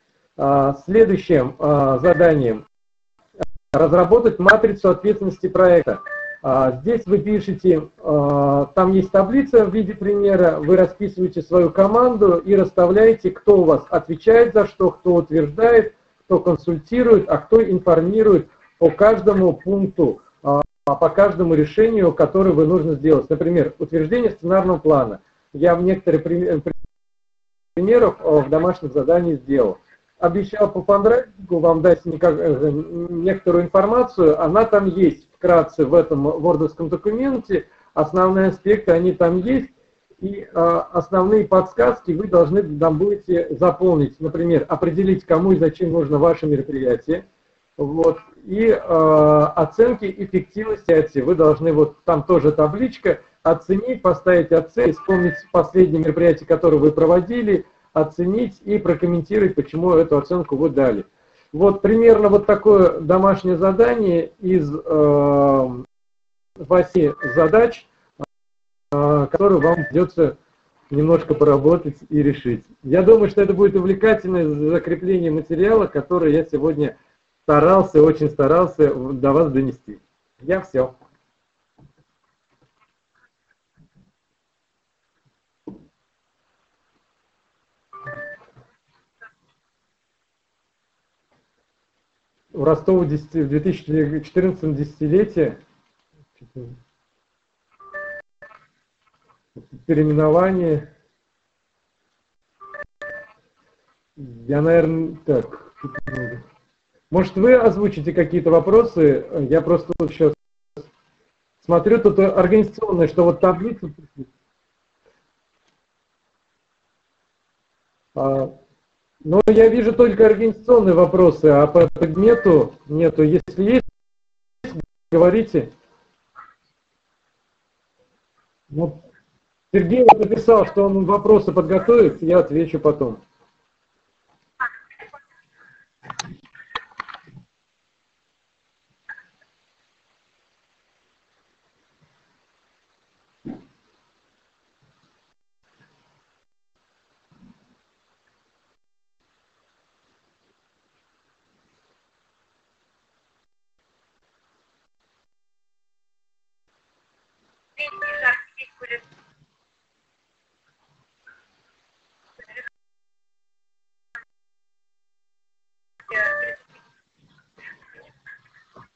Следующим заданием – разработать матрицу ответственности проекта. А, здесь вы пишете, а, там есть таблица в виде примера, вы расписываете свою команду и расставляете, кто у вас отвечает за что, кто утверждает, кто консультирует, а кто информирует по каждому пункту, а, по каждому решению, которое вы нужно сделать. Например, утверждение сценарного плана. Я в некоторых примерах в домашних заданиях сделал. Обещал по фандрайзингу вам дать э, некоторую информацию, она там есть вкратце в этом вордовском документе. Основные аспекты, они там есть. И э, основные подсказки вы должны там будете заполнить. Например, определить, кому и зачем нужно ваше мероприятие. Вот. И э, оценки эффективности Вы должны, вот там тоже табличка, оценить, поставить оценки, вспомнить последнее мероприятие, которое вы проводили, оценить и прокомментировать, почему эту оценку вы дали. Вот примерно вот такое домашнее задание из э, 8 задач, э, которые вам придется немножко поработать и решить. Я думаю, что это будет увлекательное закрепление материала, который я сегодня старался, очень старался до вас донести. Я все. В Ростове в 2014 десятилетие переименование. Я, наверное, так. Может, вы озвучите какие-то вопросы? Я просто сейчас смотрю тут организационное, что вот таблица. А, но я вижу только организационные вопросы, а по предмету нету. Если есть, говорите. Вот Сергей написал, что он вопросы подготовит, я отвечу потом.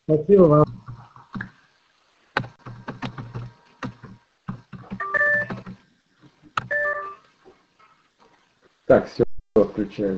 Спасибо вам. Так, все, включаю.